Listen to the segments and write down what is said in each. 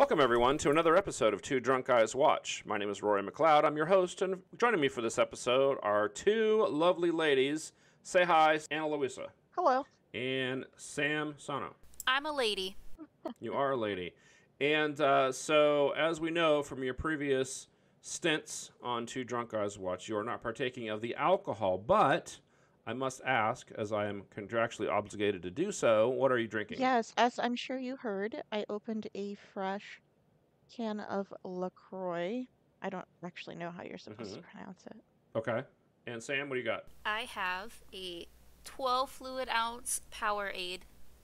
Welcome, everyone, to another episode of Two Drunk Guys Watch. My name is Rory MacLeod. I'm your host, and joining me for this episode are two lovely ladies. Say hi, Ana Luisa Hello. and Sam Sano. I'm a lady. You are a lady. And uh, so, as we know from your previous stints on Two Drunk Guys Watch, you are not partaking of the alcohol, but I must ask, as I am contractually obligated to do so, what are you drinking? Yes, as I'm sure you heard, I opened a fresh can of LaCroix. I don't actually know how you're supposed to pronounce it. Okay. And Sam, what do you got? I have a 12 fluid ounce Powerade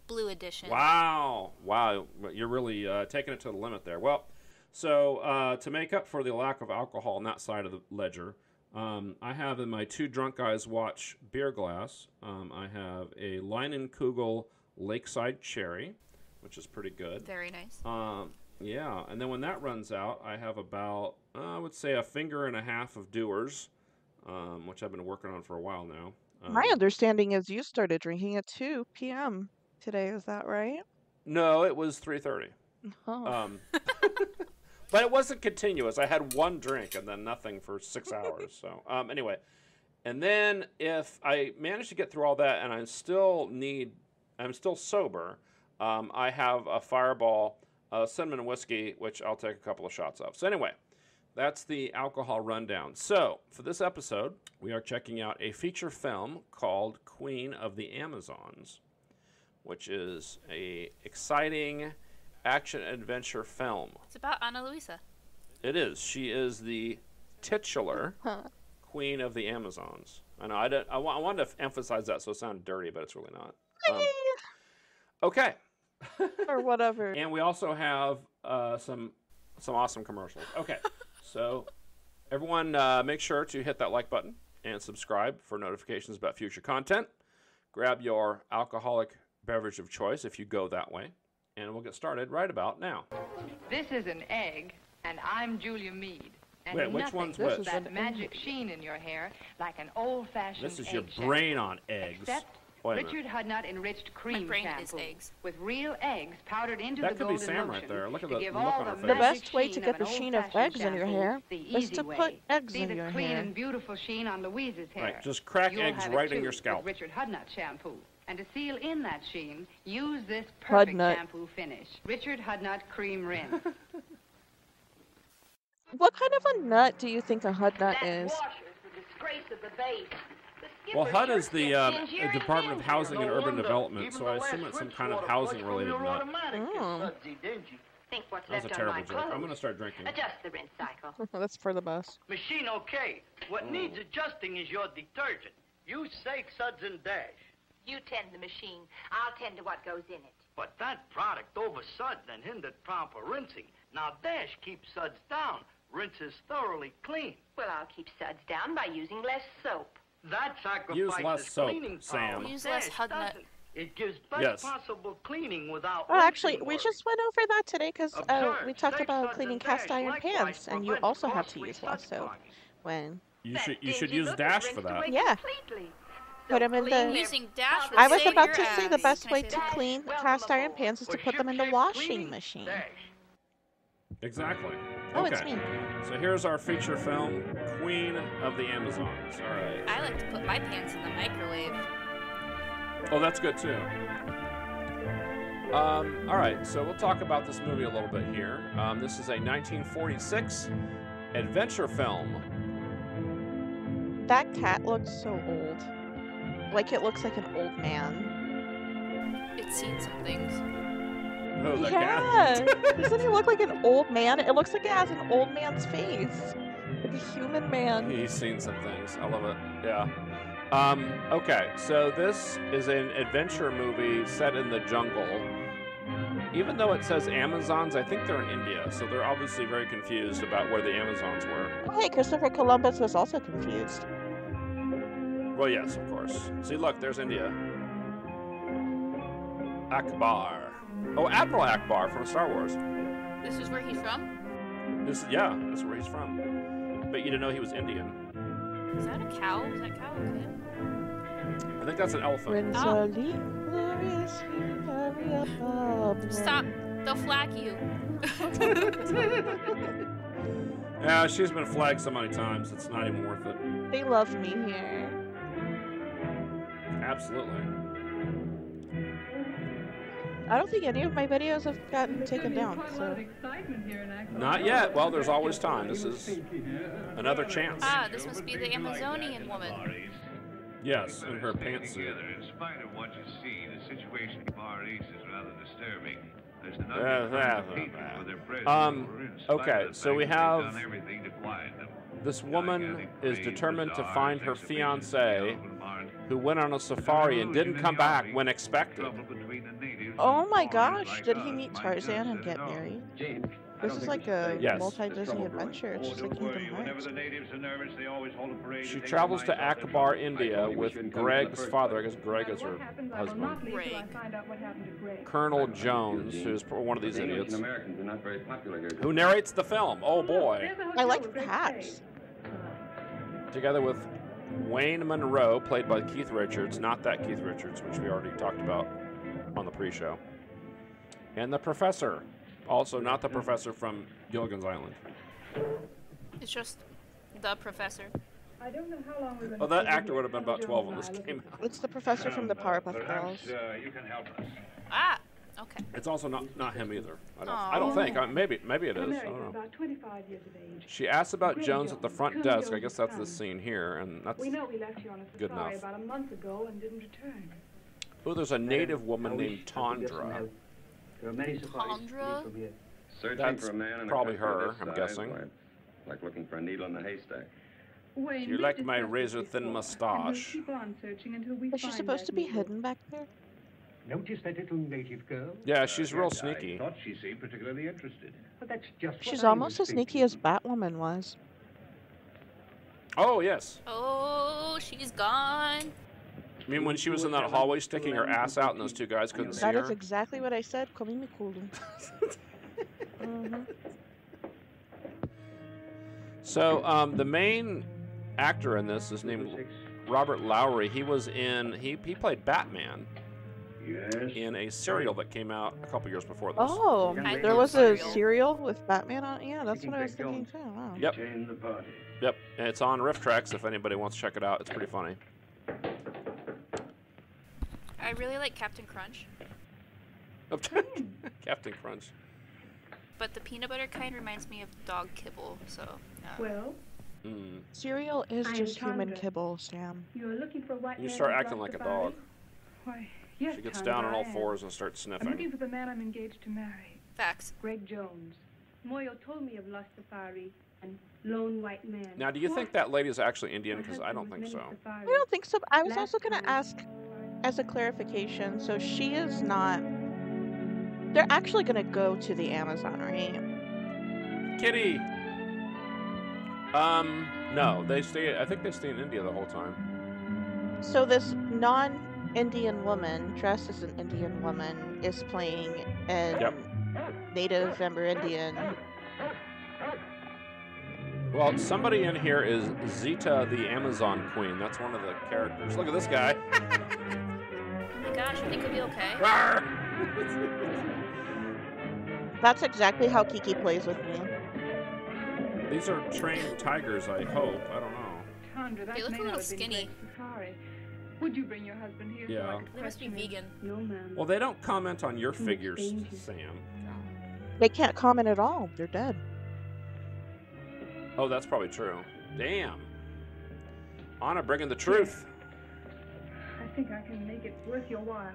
Blue Edition. Wow. Wow. You're really uh, taking it to the limit there. Well, so uh, to make up for the lack of alcohol on that side of the ledger, um, I have in my two drunk guys watch beer glass, um, I have a Leinenkugel Lakeside Cherry, which is pretty good. Very nice. Um, yeah, and then when that runs out, I have about uh, I would say a finger and a half of Dewar's, um, which I've been working on for a while now. Um, My understanding is you started drinking at 2 p.m. today. Is that right? no, it was three thirty. Oh. But it wasn't continuous. I had one drink and then nothing for six hours. So um, anyway, and then if I manage to get through all that and I still need, I'm still sober, um, I have a Fireball uh, cinnamon whiskey, which I'll take a couple of shots of. So anyway, that's the alcohol rundown. So for this episode, we are checking out a feature film called Queen of the Amazons, which is a exciting action adventure film. It's about Ana Luisa. It is. She is the titular queen of the Amazons. I know. I, don't, I, wa- I wanted to f- emphasize that so it sounded dirty, but it's really not. Um, okay. or whatever. And we also have uh, some some awesome commercials. Okay, so everyone, uh, make sure to hit that like button and subscribe for notifications about future content. Grab your alcoholic beverage of choice if you go that way, and we'll get started right about now. This is an egg, and I'm Julia Meade. And Wait, which nothing one's which? that an magic sheen in your hair like an old-fashioned This is your egg shampoo. brain on eggs. Except Wait a minute. Richard Hudnut enriched cream brain is shampoo eggs. with real eggs powdered into That the could be golden Sam right there. Look at to the- look all on her the face. The best way to get the sheen of eggs in your hair is to put way. eggs See in the your clean hair. and beautiful sheen on Louise's hair. Right, just crack You'll eggs right in your scalp. With Richard Hudnut shampoo. And to seal in that sheen, use this perfect Hudnut. shampoo finish. Richard Hudnut Cream Rinse. What kind of a nut do you think a hud nut That is? the disgrace of the base. Well, HUD is the uh, Department of. Housing and Urban. Development, so I assume it's some kind of housing-related nut. automatic Mm. Think what's That was a terrible joke. I'm going to start drinking. Adjust the rinse cycle. That's for the best. Machine okay. What Oh. needs adjusting is your detergent. Use Sake Suds and Dash. You tend the machine. I'll tend to what goes in it. But that product oversuds and hindered proper rinsing. Now Dash keeps suds down. Rinses thoroughly clean. Well, I'll keep suds down by using less soap. That sacrifices Use less soap, cleaning Sam. power. Use less Dash Hud Nut. It gives best Yes. possible cleaning without Well, actually, rinsing we worry. just went over that today because uh, we talked about cleaning cast iron pans, and you also have to use less soap. When You should you should use Dash for that. Yeah. completely. Put 'em in the- Using Dash I was about your to say the best way to clean Welcome cast iron pans is to put them in the washing machine. Dash. Exactly. Oh, okay. it's me. So here's our feature film, Queen of the Amazons. All right. I like to put my pants in the microwave. Oh, that's good too. Um, all right, so we'll talk about this movie a little bit here. Um, this is a 1946 adventure film. That cat looks so old. Like it looks like an old man. It's seen some things. Oh, the yeah. cat. Doesn't he look like an old man? It looks like it has an old man's face. Like a human man. He's seen some things. I love it. Yeah. Um, okay, so this is an adventure movie set in the jungle. Even though it says Amazons, I think they're in India, so they're obviously very confused about where the Amazons were. Hey, Christopher Columbus was also confused. Well, yes, of course. See, look, there's India. Akbar. Oh, Admiral Ackbar from Star Wars. This is where he's from? This, yeah, that's where he's from. But you didn't know he was Indian. Is that a cow? Is that cow okay? I think that's an elephant. Rensselaer is here, hurry up, up, Stop. They'll flag you. yeah, she's been flagged so many times, it's not even worth it. They love me here. Absolutely. I don't think any of my videos have gotten taken down, so Not yet. Well, there's always time. This is another chance. Ah, this must be the Amazonian woman. Yes, in her pantsuit. In spite of what you see, the situation in Far East is rather disturbing. There's an Yeah, yeah, of hatred yeah. for their president Um, over, in spite okay, so we they've have done everything to quiet them. This woman is determined to find her fiance open bars. Who went on a safari and didn't come back when expected. Trouble between the natives Oh my gosh, did he meet Tarzan and get married? This is like a Yes. multi-Disney adventure. It's just like. Kingdom Hearts. the natives are nervous, they always hold a parade. She travels to minds off their Akbar. India told you we with shouldn't come to the Greg's father. I guess Greg is her husband. Greg. Colonel Jones, who's one of these idiots, and Americans are not very popular here. who narrates the film. Oh boy. I like the hats. Together with Wayne Monroe, played by Keith Richards, not that Keith Richards, which we already talked about on the pre show. And the professor, also not the professor from Gilligan's Island. It's just the professor. I don't know how long we've been. Oh, that actor would have been about 12 when this came out. It's the professor from the Powerpuff Girls. Uh, you can help us. Ah, okay. It's also not, not him either. I don't, I don't think. I, maybe maybe it is. I don't know. about 25 years of age. She asks about Greg Jones at the front Colonel desk. I guess that's the scene here, and that's. We know he left you on a Good safari enough. about a month ago and didn't return. Oh, there's a native woman named Tondra. There are many safaris from. Searching That's for a man in probably country her, I'm guessing. why, Like looking for a needle in the haystack. Wayne, You like my razor-thin mustache. We'll keep on searching until we Is she supposed to be needle. hidden back there? Notice that little native girl? Yeah, she's real sneaky. I thought she seemed particularly interested. But that's just She's I almost as sneaky as Batwoman was. Oh yes. Oh, she's gone. I mean, when she was in that hallway sticking her ass out, and those two guys couldn't see her? That is exactly what I said. Come me cool. Mhm. So um, the main actor in this is named Robert Lowery. He was in he he played Batman Yes. in a serial that came out a couple years before this. Oh, I there was a cereal. serial with Batman on it. Yeah, that's what I was thinking too. Wow. Yep. Retain the party. Yep, and it's on RiffTrax if anybody wants to check it out. It's pretty funny. I really like Captain Crunch, Captain Crunch. but the peanut butter kind reminds me of dog kibble. So, uh, Well, Mm. Cereal is I just human kibble, Sam. you're looking for white You start acting like a safari? dog. Why, yes, She gets Chandra, down on all fours and starts sniffing. I'm sniffing. looking for the man I'm engaged to marry, facts. Greg Jones. Moyo told me of Lost Safari and Lone White Man. Now, do you think that lady is actually Indian? Because I don't think so. safaris. I don't think so. I was Last also going to ask, as a clarification, so she is not. They're actually going to go to the Amazon, right? Kitty. Um, no, they stay. I think they stay in India the whole time. So this non-Indian woman dressed as an Indian woman is playing a Yep. native Amerindian. Well, somebody in here is Zeta, the Amazon Queen. That's one of the characters. Look at this guy. Oh my gosh, I think it'll be okay. That's exactly how Kiki plays with me. These are trained tigers, I hope. I don't know. They look a little skinny. Greg's safari. Would you bring your husband here? so I Yeah. could They must be vegan. No, ma'am. Well, they don't comment on your figures. Sam. They can't comment at all. They're dead. Oh, that's probably true. Damn. Anna bringing the truth. I think I can make it worth your while.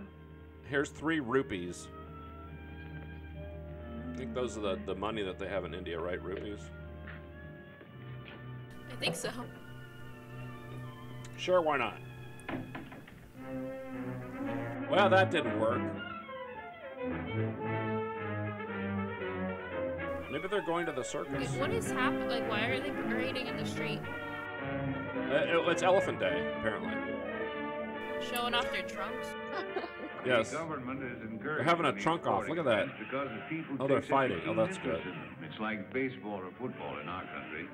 Here's three rupees. I think those are the, the money that they have in India, right? Rupees? I think so. Sure, why not? Well, that didn't work. Maybe they're going to the circus. Wait, what is happening? Like, why are they parading in the street, Uh, it- it's Elephant Day, apparently. showing off their trunks? Yes. The government is They're having a trunk off. Look at that. events Because the people Oh, they're take such a fighting. Oh, that's good. It's like baseball or football in our country.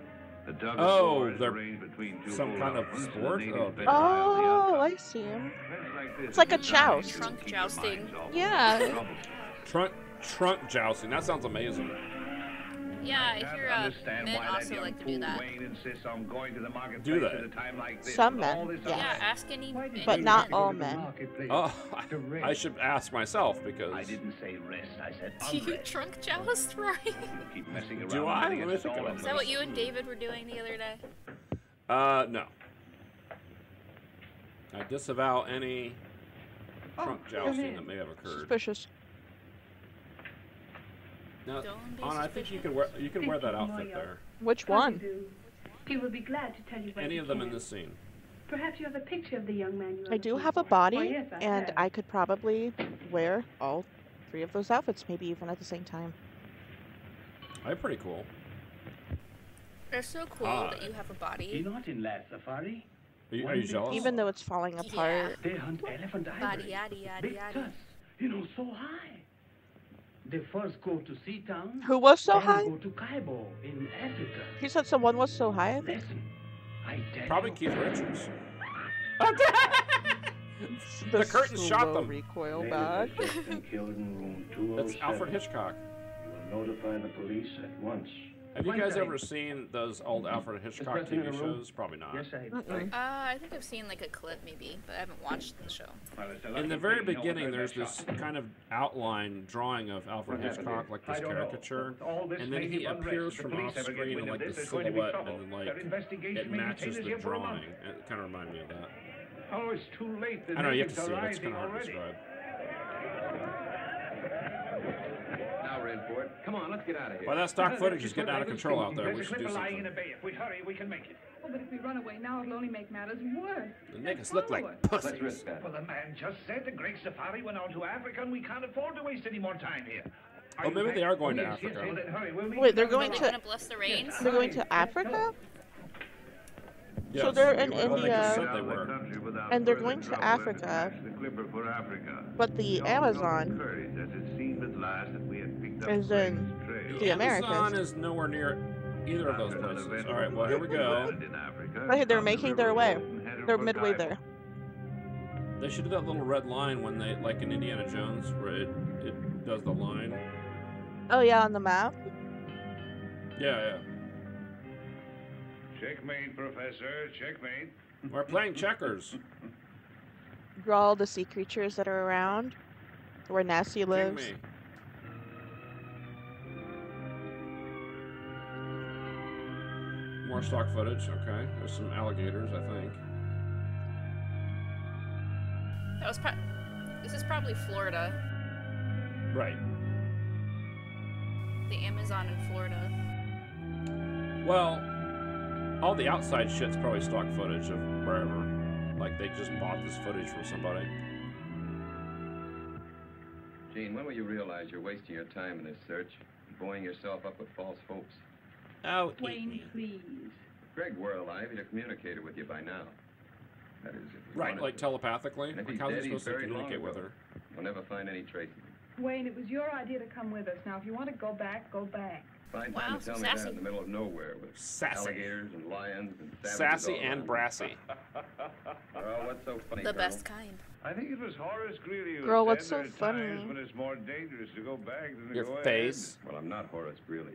The tug of Oh, war is they're arranged between two some kind of bulldogs, and the sport? Oh, bet damn. high on the Oh. I see him. Like It's like a are joust. Trunk jousting. minds off of Yeah. Trunk trunk jousting. That sounds amazing. Yeah, I can't hear uh, understand men why that also like to do that. Wayne insists on going to the marketplace Do that. at a time like this. Some men, yes. Yeah, ask any. Why did But not all go to the men. marketplace Oh, I. I should ask myself because. I didn't say rest. I said Do you unrest. trunk joust, Ryan? Keep messing around. Do I? getting Let me it think all about Is that. that what you and David were doing the other day? Uh, no. I disavow any trunk jousting that may have occurred. Suspicious. Now, Anna, I think you suspicious. can wear you can wear that outfit there. Which How do you one? He will be glad to tell you what Any of them in can. this scene. Perhaps you have a picture of the young man I do have a body, Oh, yes, I and have. I could probably wear all three of those outfits, maybe even at the same time. I'm pretty cool. It's so cool Ah. that you have a body. You're body. not in Last Safari. Are you, are you jealous? Even though it's falling apart. Yeah. apart. They hunt elephant Body ivory. yada yada Big tusks, you know, so high. They first go to Seatown. Who was so high? go to Kaibo in Africa. He said someone was so high. Listen, I tell Probably you, Keith Richards. the curtain shot slow them. Recoil Lady back. has just been killed in room oh That's Alfred Hitchcock. You will notify the police at once. Have you guys ever seen those old Alfred Hitchcock TV of the room. shows? Probably not. Yes, I. Mm-mm. Uh, I think I've seen like a clip maybe, but I haven't watched the show. Well, it's a In the very thing no one beginning, there's this kind of outline drawing of Alfred Hitchcock, like this caricature, but all this and then he appears from off screen in like this, the there's going to be silhouette, and then like it matches the here for a month. drawing. It kind of reminded me of that. Oh, it's too late. The I don't know. You have to see it. It's kind of hard to already. Describe. Now, Redford, come on, let's get out of here. Well, that stock footage is getting out of control out there. We should do clipper in something. a bay. If we hurry, we can make it. Oh, but if we run away now, it'll only make matters worse. They make us look like Let's pussies. risk that. Well, the man just said the Great Safari went on to Africa, and we can't afford to waste any more time here. Oh, maybe they are going to yes, yes, Africa. yes, then hurry. We'll meet Wait, they're down the going They're to- gonna bless the rains. They're going to Africa? Yes. So they're in Well, India, said they were. and they're going to Africa, but the Amazon is in the Americas. Amazon is nowhere near either of those places. All right, well here we go. But hey, they're making their way. They're midway there. They should do that little red line when they, like in Indiana Jones, where it, it does the line. Oh yeah, on the map. Yeah, yeah. Checkmate, Professor. Checkmate. We're playing checkers. Draw all the sea creatures that are around, where Nasty King lives. me. More stock footage. Okay, there's some alligators, I think. That was This is probably Florida. Right. The Amazon in Florida. Well, all the outside shit's probably stock footage of wherever. Like they just bought this footage from somebody. Gene, when will you realize you're wasting your time in this search, buoying yourself up with false hopes? Oh, eat Wayne, me. please. If Greg were alive, he'd have communicated with you by now. That is, if he Right, wanted like to. telepathically. And if Like he's how's he dead, he's supposed to buried long communicate with ago. her? We'll never find any trace of him. Wayne, it was your idea to come with us. Now, if you want to go back, go back. Find Wow, time to so tell me that sassy. in the middle of nowhere with Sassy. alligators and lions and savages Sassy all and around. brassy. Well, what's so funny, The Colonel? best kind. I think it was Horace Greeley who Girl, said what's so there are funny? times when it's more dangerous to go back than to Your go face. Well, I'm not Horace Greeley.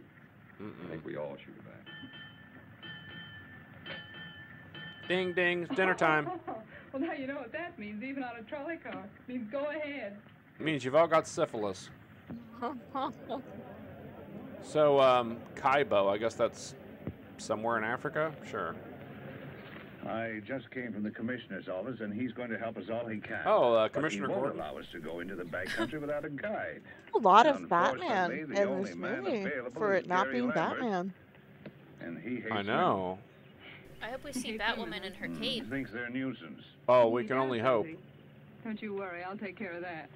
I Mm-mm. think we all shoot it back. Ding ding, it's dinner time. well, now you know what that means, even on a trolley car. It means go ahead. means you've all got syphilis. So, um, Kaibo, I guess that's somewhere in Africa? Sure. I just came from the commissioner's office, and he's going to help us all he can. Oh, uh, But Commissioner he won't Gordon. allow us to go into the back country without a guide. a lot of Batman the in this movie for it not Gary being Lambert. Batman. And he hates I know. I hope we see Batwoman in her women. cape. Thinks they're a nuisance. Oh, we can only hope. Don't you worry, I'll take care of that.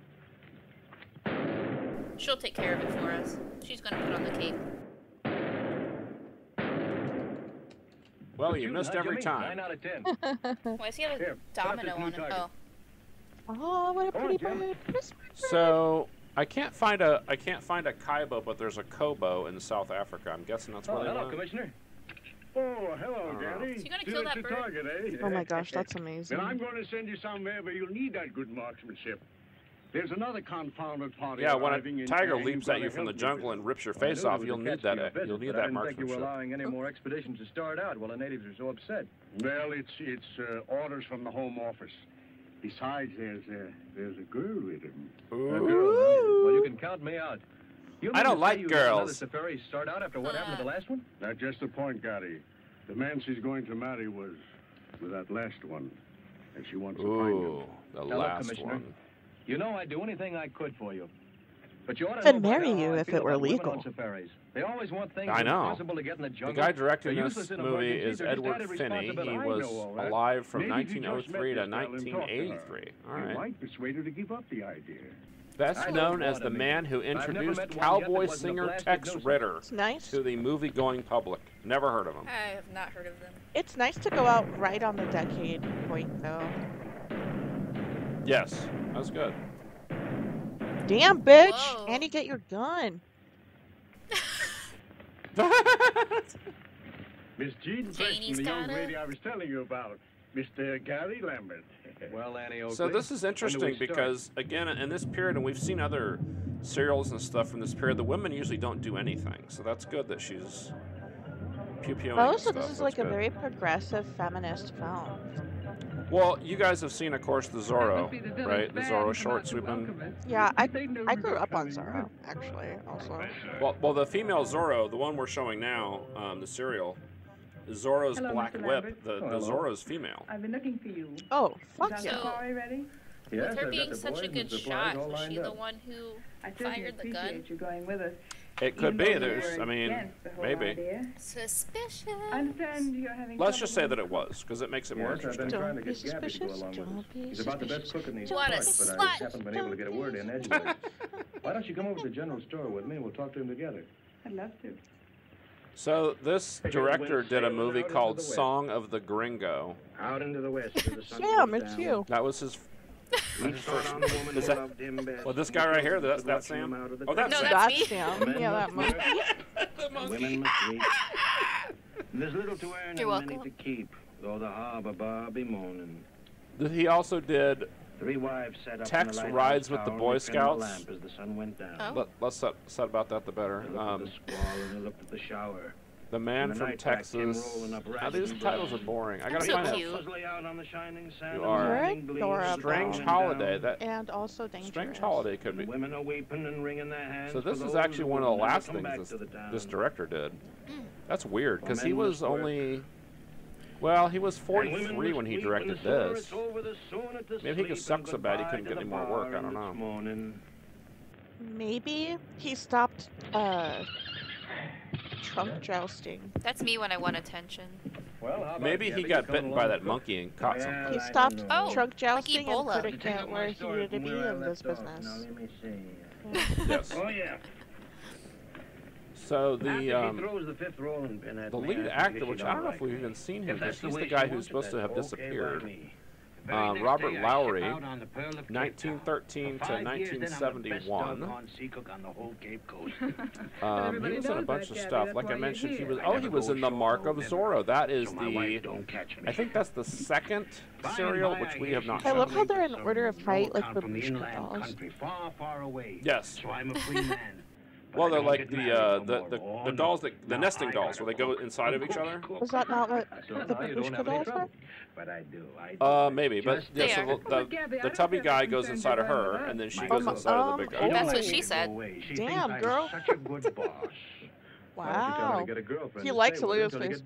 She'll take care of it for us. She's gonna put on the cape. Well, you missed every Nine time. out of ten. Why does he have a Here, put up this domino blue on it? target. Oh, Oh, what a pretty Jim. bird. So, I can't find a I can't find a Kaibo, but there's a Kobo in South Africa. I'm guessing that's where Oh, they hello, went. Commissioner. Oh, hello, Uh, Daddy. Is he gonna kill that the bird? target, eh? Oh my gosh, that's amazing. Then I'm going to send you somewhere where you'll need that good marksmanship. There's another confounded party. Yeah, when a tiger leaps at you from the jungle and rips your face off, uh, you'll need that. Visit, you'll need that marksmanship. I didn't you were allowing any more expeditions to start out while the natives are so upset. Well, it's it's uh, orders from the Home Office. Besides, there's a there's a girl with him. Ooh. A girl. Well, you can count me out. You I don't like girls. Another safari start out after what uh. happened to the last one? That's just the point, Gotti. The man she's going to marry was with that last one, and she wants Ooh, to find him. the now last look, one. You know I'd do anything I could for you. But you ought to marry you if it were legal. They always want things I know. The, the, guy directing this movie is Edward Finney. He was alive from Maybe 1903 to 1983. All right. might persuade her to give up the idea. Best known as the man who introduced cowboy singer Tex Ritter nice. to the movie-going public. Never heard of him. I have not heard of them. It's nice to go out right on the decade point, though. Yes, that was good. Damn, bitch! Whoa. Annie, get your gun. Miss Jean Janie's the young lady I was telling you about, Mr. Gary Lambert. well, Annie. Oakley, so this is interesting because, again, in this period, and we've seen other serials and stuff from this period, the women usually don't do anything. So that's good that she's pew pewing. Oh, so this is that's like good. a very progressive feminist film. Well, you guys have seen, of course, the Zorro, right? The Zorro shorts we've been. Yeah, I I grew up on Zorro actually. Also. Well, well, the female Zorro, the one we're showing now, um, the serial, Zorro's Hello, black whip. The the Zorro's female. I've been looking for you. Oh, fuck! So. Yes, with her being such a good shot, was she the one who fired the gun? You going with us. It could be. There's, I mean, maybe. Suspicious. Understand you're having Let's just say that it was, because it makes it more interesting. Don't be suspicious. Don't be He's about the best cook in these what parts, but I haven't been able to get a word in edgewise. Why don't you come over to the general store with me and we'll talk to him together? I'd love to. So this director did a movie called Song of the Gringo. Out into the west. Sam, it's you. That was his Is that, well, this guy right here, that's that Sam. Oh, that's no, Sam. That's Sam. yeah, that monkey. the monkey. There's little to earn You're and welcome. many to keep, though the harbor bar be moaning. He also did Three wives set up Tex rides with the Boy Scouts. The the oh. Let, us set, set about that the better. Um, the squall and looked at the shower. The Man from Texas. Now, these titles are boring. I gotta so find cute. out. You are. Adorable. Strange Holiday. That and also dangerous. Strange Holiday could be. Women are weeping and wringing their hands so this is actually one of the last things this, this, director did. Mm. That's weird because he was only. Well, he was 43 when he directed this. Maybe he just sucks so bad he couldn't get any more work. I don't know. Maybe he stopped. Uh, Trump jousting. That's me when I want attention. Well, Maybe he got bitten by that monkey and caught yeah, something. He stopped oh, trunk jousting like Ebola. and put where he needed to be in this business. Now, yes. Oh, yeah. So the um, the lead actor, which I don't know if we've even seen him, but he's the guy who's supposed to have disappeared. Uh, Robert Lowery, 1913 to 1971. Um, he was in a bunch of stuff. Like I mentioned, he was. Oh, he was in the Mark of Zorro. That is the. I think that's the second serial which we have not. I love how they're in order of height, like the Yes. So I'm a free man. Well, they're like the uh, the, the, the dolls that the nesting dolls where they go inside of each other. Is that not what the babushka dolls were? But I do. Uh, maybe, but yeah. So the, the, the tubby guy goes inside of her, and then she goes inside of the big guy. That's what she said. Damn, girl. wow. He likes Elio's face.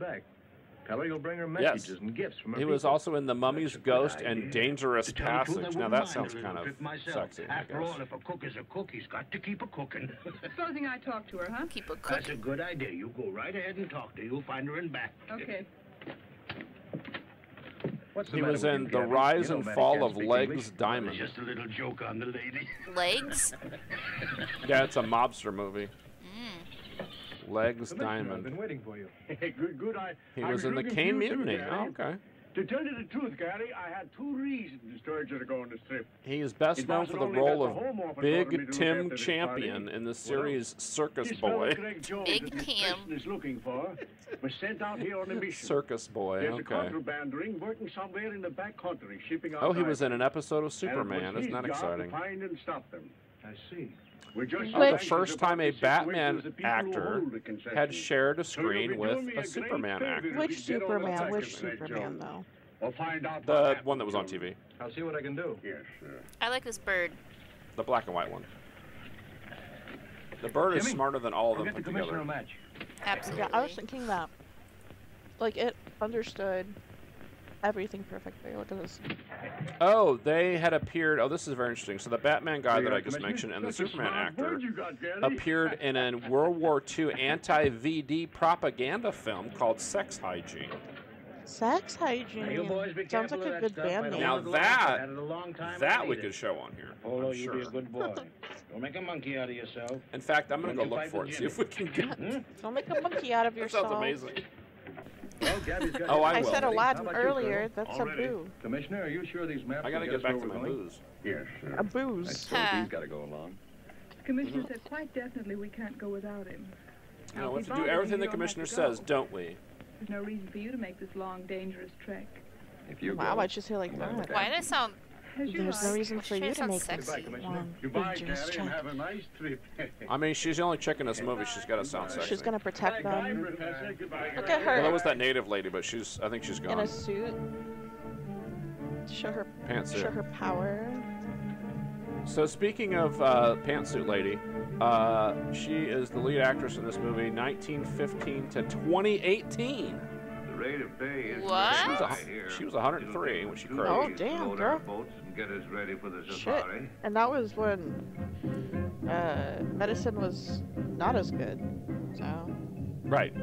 Tell her you'll bring her messages yes. and gifts from her He people. was also in The Mummy's Ghost idea. and Dangerous Passage. Now that sounds kind of myself. sexy. After all, if a cook is a cook, he's got to keep a cooking. Supposing I talk to her, huh? Keep a cooking. That's a good idea. You go right ahead and talk to her. You'll find her in back. Okay. What's he was in The Rise you know, and Fall of Legs English. Diamond. Just a little joke on the lady. Legs? yeah, it's a mobster movie. Legs Diamond. I've been waiting for you. good, good. I, he I was, was in the Caine Mutiny. Oh, okay. To tell you the truth, Gary, I had two reasons to urge you to go on this trip. He is best known for the role of Big Tim Champion in the series well, Circus Boy. Big Tim is looking for was sent out here on a mission. Circus Boy. There's okay. a contraband ring working somewhere in the back country, shipping. Oh, he was in an episode of Superman. Isn't that exciting? find and stop them. I see. We're just the first time a Batman with the people who actor hold the concession. had shared a So you'll be screen with a Superman actor. Which you get on the Superman? Which Superman, though? We'll find out The happened, one that was on TV. I'll see what I can do. Yes, sir. I like this bird. The black and white one. The bird is Jimmy, smarter than all of them get the put commissioner together. a match. Absolutely. Yeah, I was thinking that. Like it understood everything perfectly. Look at this. Oh, they had appeared. Oh, this is very interesting. So the Batman guy Hey, that I just Commissioner, mentioned and the Superman actor got, appeared in a World War II anti-VD propaganda film called Sex Hygiene. Sex hygiene. you boys be Sounds like a good that band name. Now want to laugh. that- I've had it a long time. I That we could show on here. Oh, I'm you sure. be a good boy. Don't make a monkey out of yourself. In fact, I'm gonna go look for it with see if we can get. Hmm? Don't make a monkey out of That yourself. sounds amazing. Well, Gabby's got Oh, your- I I will. said How Aladdin about you, earlier. That's All a boo. Commissioner, are you sure these maps I gotta will get back where to my going? booze. Yes, sir. A booze. I suppose Huh. he's got to go along. The commissioner said quite definitely we can't go without him. You Now, know, we have to do everything the commissioner says, don't we? There's no reason for you to make this long, dangerous trek. If you Wow, go, why'd you say like I'm going with that? Why did it sound? As you There's no reason for you to make sexy. this one Goodbye, dangerous Gary, and have a nice trip. I mean, she's the only chick in this movie. She's got to sound sexy. She's gonna protect them Goodbye, Look at her. Well, that was that native lady, but she's. I think she's gone. In a suit. Show her, Pantsuit. show her power. So speaking of uh, pantsuit lady, uh, she is the lead actress in this movie, 1915 to 2018. The rate of pay is What? She was a- she was 103 when she It'll take crowed. two Oh, damn, to load girl. Our boats and get us ready for the Shit. safari. And that was when uh, medicine was not as good. So Right.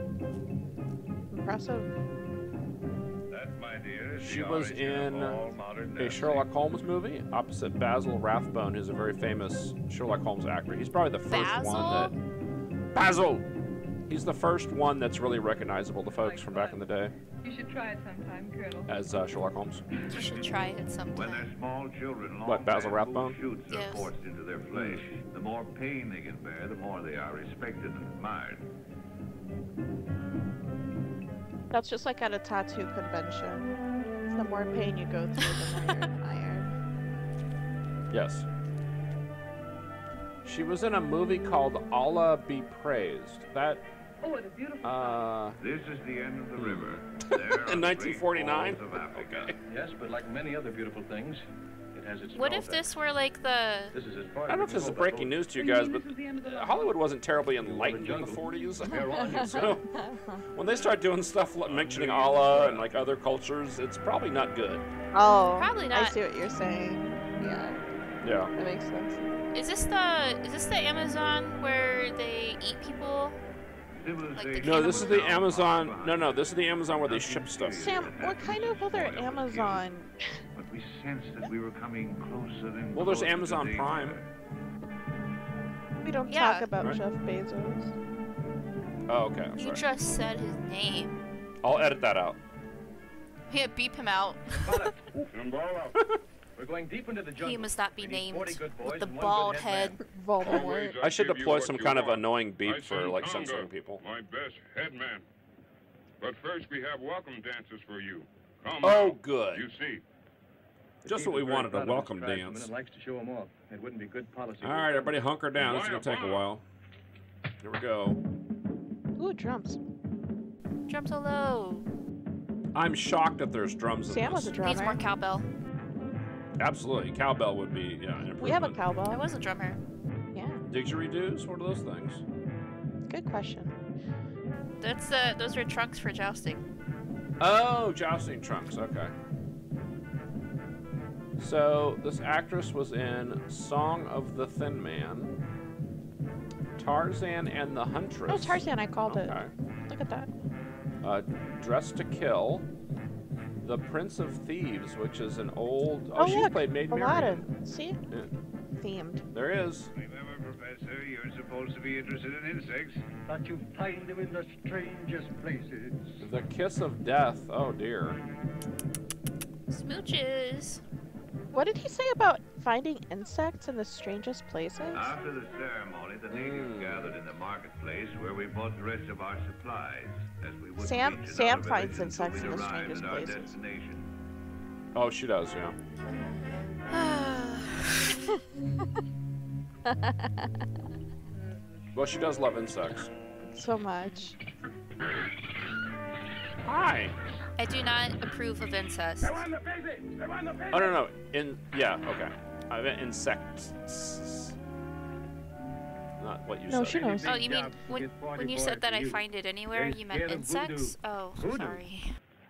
impressive. That, my dear, is She was in A. Sherlock Holmes movie opposite Basil Rathbone, who's a very famous Sherlock Holmes actor. He's probably the first one that. Basil! He's the first one that's really recognizable to folks from back in the day You should try it sometime, Colonel. as uh, Sherlock Holmes. You should try it When sometime. they're small children, long What, Basil bamboo Rathbone? shoots Yes. are forced into their flesh. The more pain they can bear, the more they are respected and admired. That's just like at a tattoo convention. The more pain you go through, the more you're admired. Yes. She was in a movie called Allah Be Praised. That, Oh, what a beautiful uh, This is the end of the Hmm. river. There In 1949? falls of Africa. Okay. Yes, but like many other beautiful things, it has its What if drawbacks. this were like the? This is as far I don't know if this is breaking news to you guys, but this is the end of the uh, line? Hollywood wasn't terribly enlightened in the 40s. They're on you. so when they start doing stuff like mentioning Allah and like other cultures, it's probably not good. Oh, Probably not. I not. see what you're saying. Yeah, Yeah. that makes sense. Is this the? Is this the Amazon where they eat people? Civilization No, this is the Amazon. No, no, this is the Amazon where they ship stuff. Sam, what kind of other before they were Amazon? But we sensed that we were coming closer and Well, there's Amazon. Prime. We don't Yeah. talk about Right. Jeff Bezos. Oh, okay. I'm You sorry. just said his name. I'll edit that out. Yeah, beep him out. We're going deep into the jungle. he must not be named 40 good with the bald good head. head Voldemort. I should deploy some you kind of annoying I beep for like Tonga, censoring people. My best headman. But first, we have welcome dances for you. Come Oh, now. good. You see. The Just what we wanted, a proud of his welcome tribesmen dance. and likes to show them off. It wouldn't be good policy. All right, everybody, hunker down. This is gonna take a while. Here we go. Ooh, drums. Drum solo. I'm shocked that there's drums in Sam was a a Needs more cowbell. Absolutely, cowbell would be yeah. An We have a cowbell. I was a drummer. Yeah, Didgeridoos? What are those things? good question. That's uh, those are trunks for jousting. Oh, jousting trunks. Okay. So this actress was in Song of the Thin Man, Tarzan and the Huntress. Oh, Tarzan, I called it. Okay. Look at that. Uh, Dress to Kill, The Prince of Thieves, which is an old. Oh, Oh, she look, played Maid Aladdin. Marian. See? Yeah, Themed. there is. Remember, Professor, you're supposed to be interested in insects. But you find them in the strangest places. The Kiss of Death. Oh dear. Smooches. What did he say about finding insects in the strangest places? After the ceremony, the natives Hmm. gathered in the marketplace where we bought the rest of our supplies. As we would Sam- Sam finds insects in the arrived strangest at our places. destination. Oh, she does, yeah. Well, she does love insects. so much. Hi. I do not approve of incest. Oh no no in yeah okay. I meant insects. Not what you No, said. she knows. Oh, you mean when, when you said that I find it anywhere, you meant insects? Oh, sorry.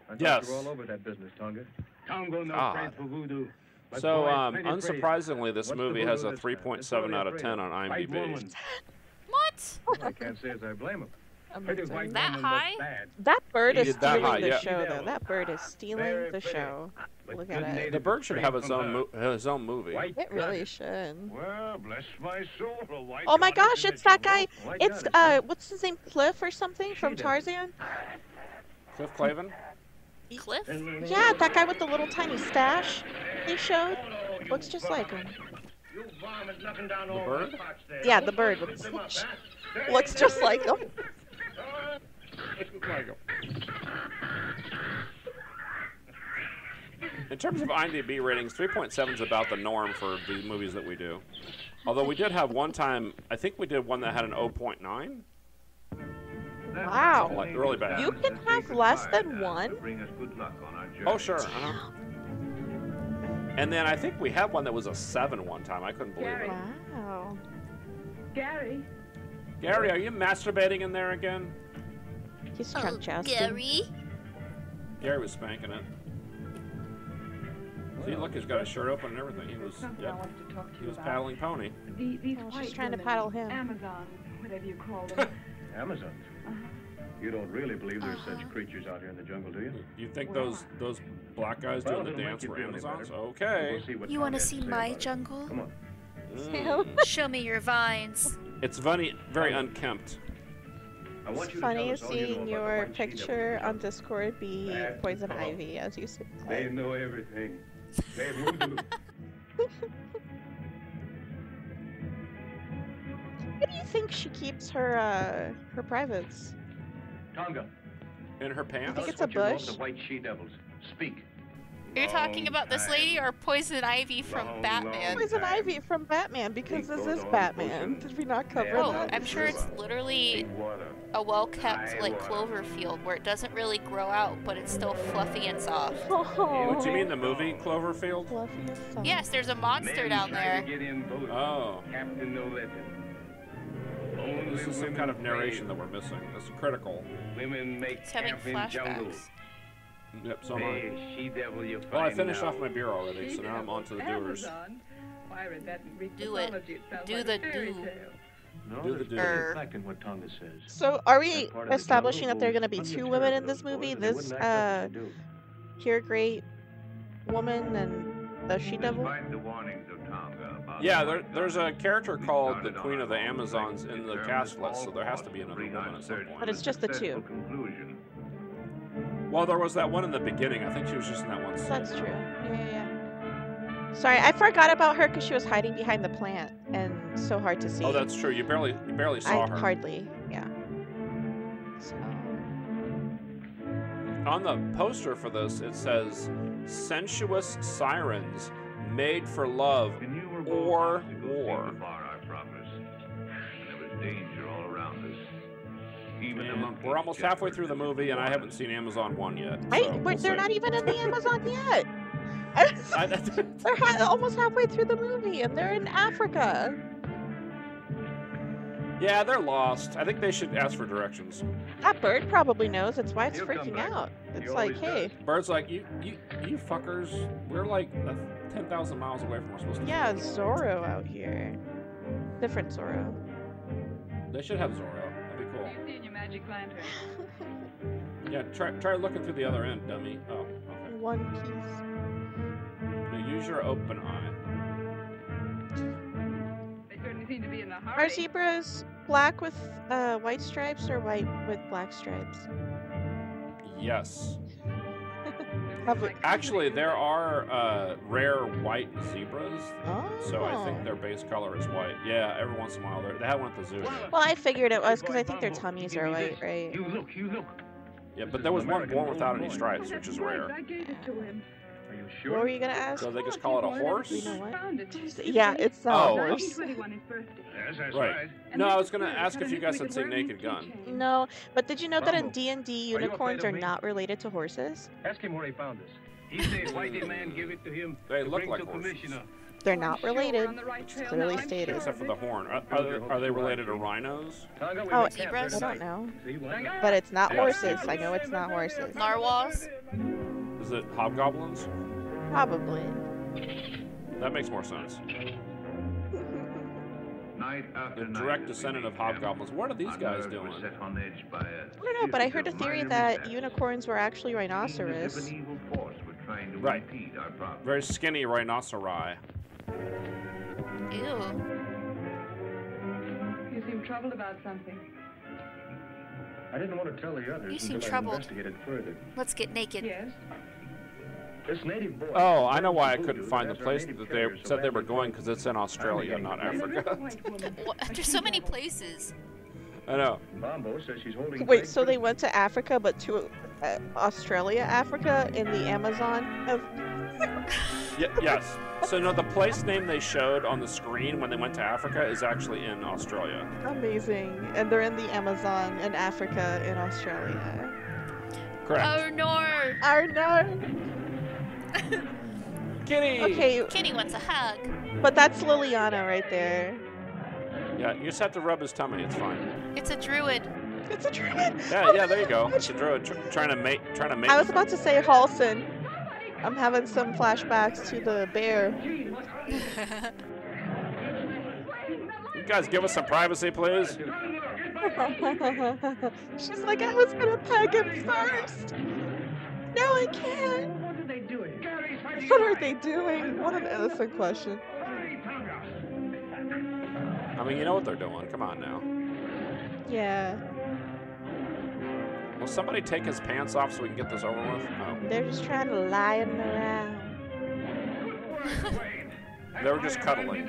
I thought Yes. all over that business, Tonga. Tongo no Ah. for voodoo. but So, boy, um, unsurprisingly, this What's movie has a 3.7 out of 10 on IMDb. What? I can't say as I blame him. Pretty white That high? That bird is did that stealing high, the yeah. show, though. That bird is stealing the show. Look at it. The bird should have its own mo- his own movie. It really it. should. Well, bless my soul. Oh my gosh, it's that guy. It's uh, what's his name? Cliff or something from Tarzan? Cliff Clavin? Cliff? Yeah, that guy with the little tiny stash he showed. Looks just like him. You varmint knocking down The bird? my pots there. Yeah, the bird mess with the them up, stash. huh? Looks just like him. In terms of IMDb ratings, 3.7 is about the norm for the movies that we do. Although we did have one time, I think we did one that had an 0.9. Wow. Like really bad. You can have less than one? Bring us good luck on our journey. Oh sure. Uh-huh. And then I think we had one that was a seven one time. I couldn't believe it. Wow. Gary, Gary, are you masturbating in there again? He's Oh, drunk jousting. Gary? Gary was spanking it. See, look, he's got his shirt open and everything. He was, something I yep, to talk to he was paddling pony. The, these Oh, white she's trying to paddle him. Amazon, whatever you call them. Amazons. Uh-huh. You don't really believe there's Uh-huh. such creatures out here in the jungle, do you? You think Well, those those black guys Well, doing the dance were Amazons? Okay. We'll You want to see my about it. jungle? Come on. Mm. Show me your vines. It's funny, very unkempt. I want It's you to tell funny us all you know seeing your picture on. Discord be Bad poison fellow. ivy as you say. They know everything. They voodoo. Where do you think she keeps her uh her privates? Tonga. In her pants. I pants? think it's a what you know of bush. the white she-devils. Speak. Are you talking oh, about this lady or Poison Ivy from Long, Batman? long Poison. Ivy from Batman because this is Batman. Did we not cover Yeah. Oh, that? I'm sure it's literally a well-kept like clover field where it doesn't really grow out, but it's still fluffy and soft. Oh, What do you mean the movie Cloverfield? fluffy and soft. Yes, there's a monster Men down there. To get in boats. Oh. Captain no let This is some women kind of narration that we're missing. This is critical. Women make It's having camp in jungle. flashbacks. Yep, so am I. Hey, she-devil you Well, I finished now. off my beer already, so now I'm on to the Dewar's. Amazon? Why, I that in Do it. It Do like the do. No, Do the do. Er. fact in what Tonga says. So are we That part of the establishing that there are going to be two women in this movie? boys, and they This wouldn't uh like they do. pure great woman and the she devil? Despite the warnings of Tonga about Yeah, there, there's a character called the Queen of the Amazons in the cast list, so there has to be to another bring woman at some point. But it's just the two. Successful conclusion. Well, there was that one in the beginning. I think she was just in that one scene. That's true. Yeah, yeah, yeah. Sorry, I forgot about her because she was hiding behind the plant and so hard to oh, see. Oh, that's true. You barely you barely saw I her. hardly, yeah. So On the poster for this, it says "sensuous sirens made for love And you were or bold obstacles seemed war." Even mm-hmm. the And we're almost halfway were through the movie, and I haven't seen Amazon one yet. So wait, we'll they're see. not even in the Amazon yet. They're ha- almost halfway through the movie, and they're in Africa. yeah, they're lost. I think they should ask for directions. That bird probably knows. It's why it's He'll freaking back. out. He It's like, hey, does. Bird's like, you, you, you fuckers. We're like ten thousand miles away from where we're supposed to. be." yeah, Zorro out here. Different Zorro. They should have Zorro. Magic lantern. Yeah, try try looking through the other end, dummy. Oh, okay. One piece. Now use your open eye. They certainly seem to be in a hurry. Are zebras black with uh, white stripes or white with black stripes? Yes. Have a- Actually, there are uh, rare white zebras, so I think Oh. their base color is white. Yeah, every once in a while they're- they have one at the zoo. Well, I figured it was because I think their tummies are white, right? You look, you look. Yeah, but there was one born without any stripes, which is rare. I gave it to him. Are you What were you gonna ask? So they just call it a horse? You know what? It. Yeah, it's not Oh. a horse. 1921, his birthday. Yes, Right. right. No, I was gonna ask if you guys had seen Naked in Gun. No, but did you know that in D and D, Are you afraid unicorns are not related to horses? Ask him where he found us. He said whitey man give it to him They to look like horses. They're not related. on the right trail clearly stated. Except for the horn. Are, are, they, are they related to rhinos? Oh, zebras? I don't know. But it's not horses. I know it's not horses. Narwhals? Is it hobgoblins? Probably. That makes more sense. Night after The direct as we descendant of hobgoblins. What are these guys nerves doing? set on edge by a I don't know, but I heard a theory that mishaps. unicorns were actually Seemed rhinoceros. an evil force were trying to Right. our. Very skinny rhinoceri. Ew. You seem troubled about something. I didn't want to tell the others You seem until I troubled. investigated further. Let's get naked. Yes. This native boy. Oh, I know why I couldn't find the place that they said they were going because it's in Australia, not And there is a Africa. white woman. What? I There's so many places. I know. Bombo says she's holding. Wait, so they went to Africa, but to uh, Australia, Africa, in the Amazon? Of... Y- yes. So no, the place name they showed on the screen when they went to Africa is actually in Australia. Amazing. And they're in the Amazon in Africa in Australia. Correct. Oh no! Oh no! Kitty. Okay, Kitty wants a hug. but that's Liliana right there. Yeah, you just have to rub his tummy. It's fine. It's a druid. It's a druid. Yeah, oh yeah. There you go. It's a druid tr- trying to make, trying to make. I was about to say Halson. I'm having some flashbacks to the bear. You guys give us some privacy, please. She's like, I was gonna peg him first. No, I can't. What are they doing? What are they doing? What an innocent question. I mean, you know what they're doing. Come on now. Yeah, Will somebody take his pants off so we can get this over with? No. they're just trying to lie him around. They were just cuddling.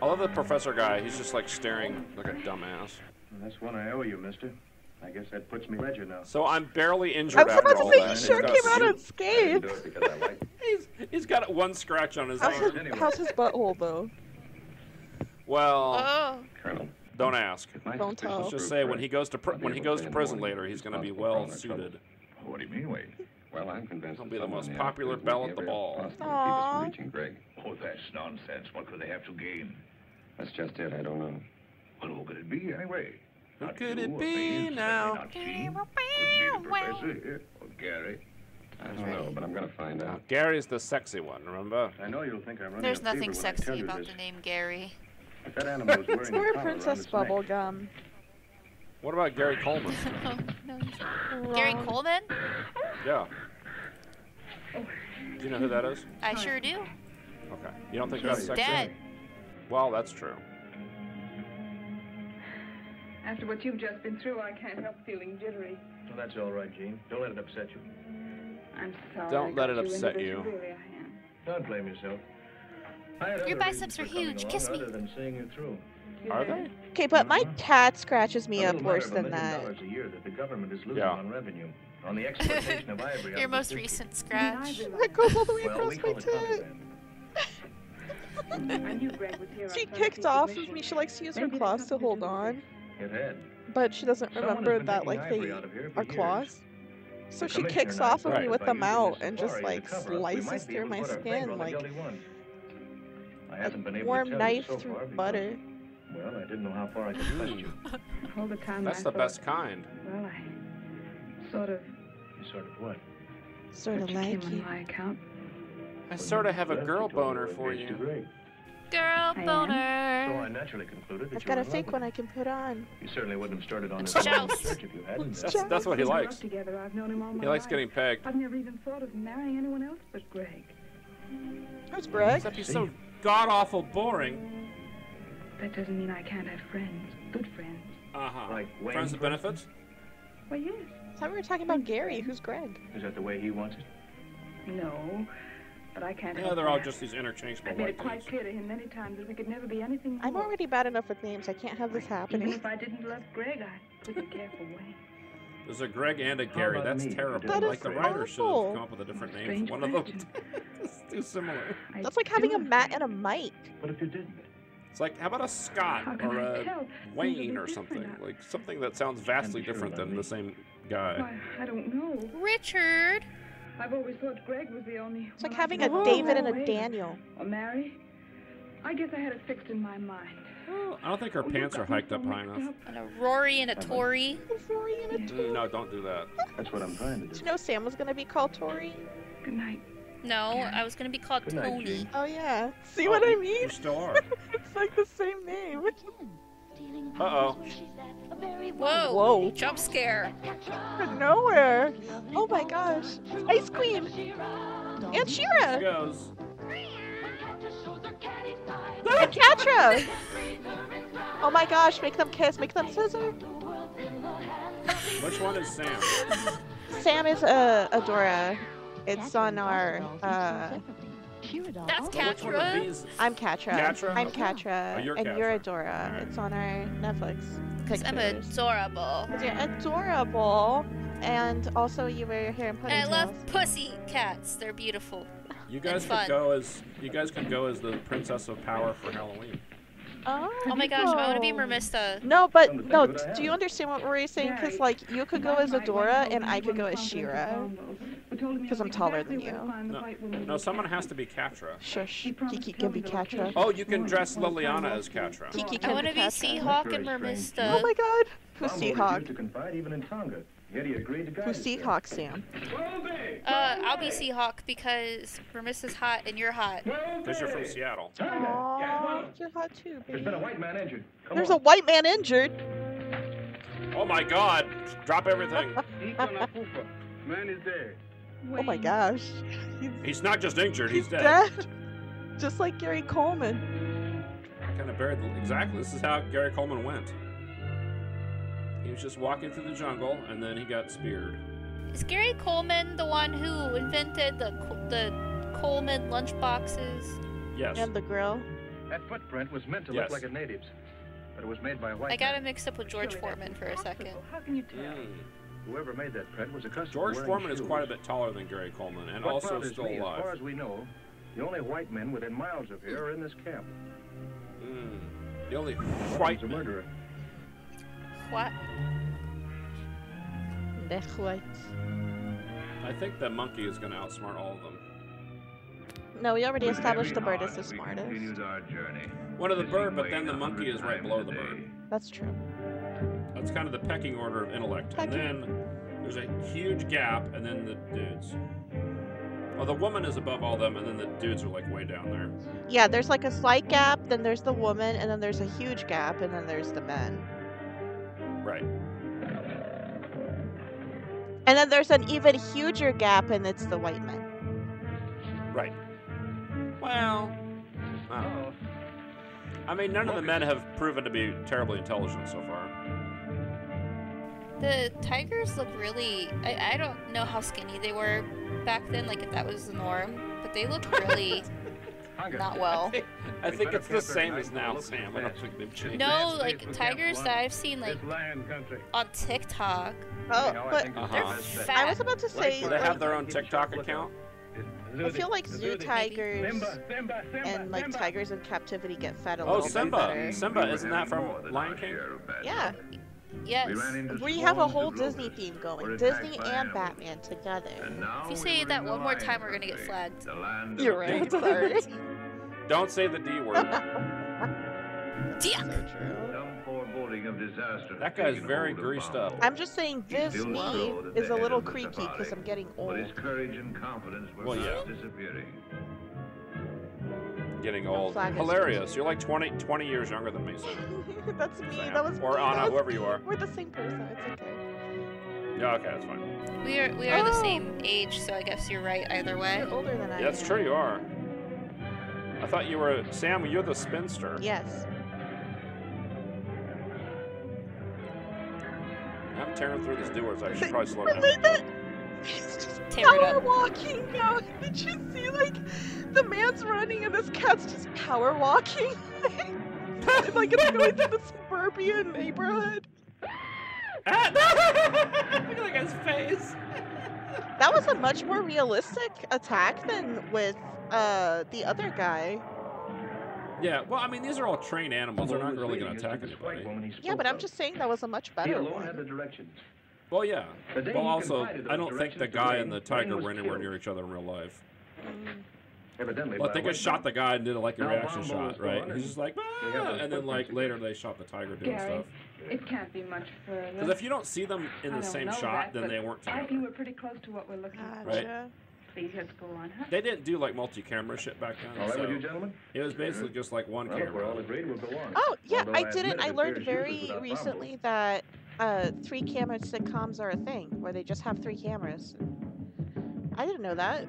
I love the professor guy. He's just like staring like a dumbass. That's one I owe you, mister. I guess that puts me ledger now. So I'm barely I injured was after about to all say that. he sure came out suit- unscathed. do it because I like. He's, he's got one scratch on his How's his, arm. how's his butthole though? Well, Oh. Colonel, don't ask. if my Don't tell. Let's just say when he goes to pr- when he goes to prison morning later, he's going to be well for trouble. suited. What do you mean, Wade? Well, I'm convinced He'll be the most popular Africa belle at the be ball. possible to keep us from reaching Greg. Oh, that's nonsense. What could they have to gain? That's just it. I don't know. Well, who could it be anyway? Who Not could you it be now? Not Gene. Could be the professor here or Gary. I don't know, but I'm going to find Now, out. Gary's the sexy one, remember? I know you'll think I'm running There's a fever nothing when I sexy tell you about this. the name Gary. If that animal was wearing It's a more collar around Princess its neck, Bubblegum. What about Gary Coleman? oh, no. Gary Coleman? Yeah. Do you know who that is? I sure do. Okay. You don't think He's that's sexy? dead. Well, that's true. After what you've just been through, I can't help feeling jittery. Well, that's all right, Jean. Don't let it upset you. I'm sorry. Don't let it upset you. Really, I am. Don't blame yourself. Your biceps are huge. Kiss me. Other than seeing you through. You Are they? Okay, but my mm-hmm. cat scratches me A up worse than that. a year that the government is losing Yeah. on revenue, on the exploitation of ivory. Your most recent scratch. mean, I That goes all the way Well, across we my call tit. I knew Greg was here. She on kicked off of me. She likes to use her Maybe there's claws to hold do with on, It had. but she doesn't Someone remember that like they out of here for are claws. So The she kicks off of me with them out this and just like as a cover-up, we might slices through my put our finger skin like guilty ones. I a haven't been able warm to tell knife so through far because- butter. Well, I didn't know how far I could trust you. All the time That's I the best kind. Well, I sort of You sort of what? Sort of like you. my account. I sort of have a girl you told me boner for engaged to you. Greg. Girl I am. So. I naturally concluded that I've you got a fake one I can put on. You certainly wouldn't have started on It's this alone in joust. church if you hadn't. That's, that's what he We grew up likes. Together. I've known him all my He likes life. getting pegged. I've never even thought of marrying anyone else but Greg. Who's Greg? Except he's so god awful boring. That doesn't mean I can't have friends. Good friends. Uh huh. Like Wayne, Friends with for benefits? Well, yes. I thought we were talking about Gary. Who's Greg? Is that the way he wants it? No, but I can't Yeah, help they're all that. just these interchangeable I've made it quite things. clear to him many times that we could never be anything I'm already bad enough with names. I can't have this happening. Even happening. if I didn't love Greg, I wouldn't care for Wayne. There's a Greg and a Gary. That's me? terrible. That like is the writer should have come up with a different name Strange for one of them. it's too similar. I That's like having a do Matt and a Mike. What if you didn't? It's like, how about a Scott How or I a tell? Things will Wayne or something? different. Like something that sounds vastly sure different than me. the same guy. Why, I don't know. Richard! I've always thought Greg was the only. It's like having a ever David go and a away Daniel. Or Mary. I guess I had it fixed in my mind. Well, I don't think her Oh, pants are hiked up high enough. And a Rory and a Tori. Rory and a Yeah. Mm, No, don't do that. That's what I'm trying to Did do. you know Sam was gonna be called Tory? Good night. No, I was gonna be called Good night, Tony. Jean. Oh yeah. See Oh, what I mean? You still are. It's like the same name. Uh oh. Whoa! Whoa. Jump scare. Out of nowhere. Oh my gosh. Ice Queen. And She-Ra. goes. And Catra. Oh my gosh. Make them kiss. Make them scissor. Which one is Sam? Sam is uh, Adora. It's on our. Uh, That's oh. Which one of Catra. I'm Catra. Catra? I'm Okay. Catra. Oh, you're and you're Adora. Alright. It's on our Netflix. Because I'm adorable. You're adorable. And also you wear your hair in ponytails. And I love pussy cats. They're beautiful. You guys fun. could go as you guys could go as the Princess of Power for Halloween. Oh, Oh my gosh, I want to be no. Mermista. No, but Come to think no. of it, I Do you understand what Rory's saying? Because like you could go as Adora and I could go as She-Ra. Because I'm taller than you. No, no, someone has to be Catra. Shush. Kiki can be Catra. Oh, you can dress Liliana as Catra. Kiki can I can want to be Catra. Seahawk and Very strange. Mermista. Oh my God. Who's Tom refused Seahawk? To confide even in Tonga. Yet he agreed to guide Who's us. Seahawk, Sam? Uh, I'll be Seahawk because Mermista's hot and you're hot. Because you're from Seattle. Aw, you're hot too, There's baby. been a white man injured. Come There's on. a white man injured. Oh my God! Drop everything. Ika la pupa. Man is dead. Oh my gosh. He's, He's not just injured. He's, he's dead. dead. Just like Gary Coleman. Kind of buried. The, exactly. This is how Gary Coleman went. He was just walking through the jungle, and then he got speared. Is Gary Coleman the one who invented the the Coleman lunchboxes? Yes. And the grill. That footprint was meant to Yes. look like a native's, but it was made by a white I got man. him mixed up with George Foreman for a second. How can you tell? Mm. Whoever made that print was accustomed George to wearing Foreman is quite a bit taller than Gary Coleman, and What also still me, As far as we know, the only white men within miles of here are in this camp. Mm. The only white of them's a murderer. What? The white. I think the monkey is going to outsmart all of them. No, we already With established the bird is the smartest. continued our journey. One of the bird, but then the monkey is right below the bird. That's true. That's kind of the pecking order of intellect. Pecking. And then there's a huge gap, and then the dudes. Well, the woman is above all them, and then the dudes are like way down there. Yeah, there's like a slight gap, then there's the woman, and then there's a huge gap, and then there's the men. Right. And then there's an even huger gap, and it's the white men. Right. Well, I don't know. I mean, none of the men have proven to be terribly intelligent so far. The tigers look really. I, I don't know how skinny they were back then, like if that was the norm, but they look really not well. I think it's the same as now, Sam. I don't think they've changed. No, like tigers that I've seen like It's lion country. on TikTok. Oh, but Uh-huh. I fat. I was about to say, Do they have their own TikTok account? I feel like zoo tigers Simba, Simba, Simba, and like Simba. tigers in captivity get fed a lot. Oh, little bit Simba. better. Simba, We isn't that from Lion King? share of bad Yeah. Luck. Yes. We We have a whole Disney theme going. Disney and animals. Batman together. And If you say that one more time, we're gonna get flagged. The land of You're right. Sorry. Don't say the D word. Dick. So true. Some foreboding of disaster. That guy's very greased up. I'm just saying this still me is a little creaky because I'm getting But old. his courage and confidence were Well, yeah. disappearing. Getting old. flag is Hilarious. You're like 20, 20 years younger than me, Sam. That's me. Sam. That was Or me. Anna, was whoever you are. We're the same person. It's okay. Yeah, okay, that's fine. We are we are the Oh. same age, so I guess you're right either way. You're older than I Yeah, that's am. true, you are. I thought you were Sam. You're the spinster. Yes. I'm tearing through these doors. I should probably slow down. like that, he's just Tear it power up. walking now. Did you see like the man's running and this cat's just power walking? it's like it's going through the suburban neighborhood. Ah, no! Look at that guy's face. That was a much more realistic attack than with uh the other guy. Yeah, well, I mean, these are all trained animals. They're not really going to attack anybody. Yeah, but I'm just saying that was a much He better alone had the one. Directions. Well, yeah. Well, also, I don't think the guy and the tiger were anywhere killed. near each other in real life. Evidently, Well, by they white just shot men. the guy and did a, like a Now reaction Wombo shot, right? gone, He's just like, "Ah," and then like later they shot the tiger doing Gary, stuff. it can't be much further. Because if you don't see them in the same shot, that, then they weren't I together. think we're pretty close to what we're looking for. Right. Gotcha. Please just go on, huh? They didn't do like multi-camera shit back then. All right so with you, gentlemen? it was basically just like one Well, if we're all camera. agreed, we'll go on. Oh yeah, Although I I didn't. I learned very recently that uh, three camera sitcoms are a thing, where they just have three cameras. I didn't know that.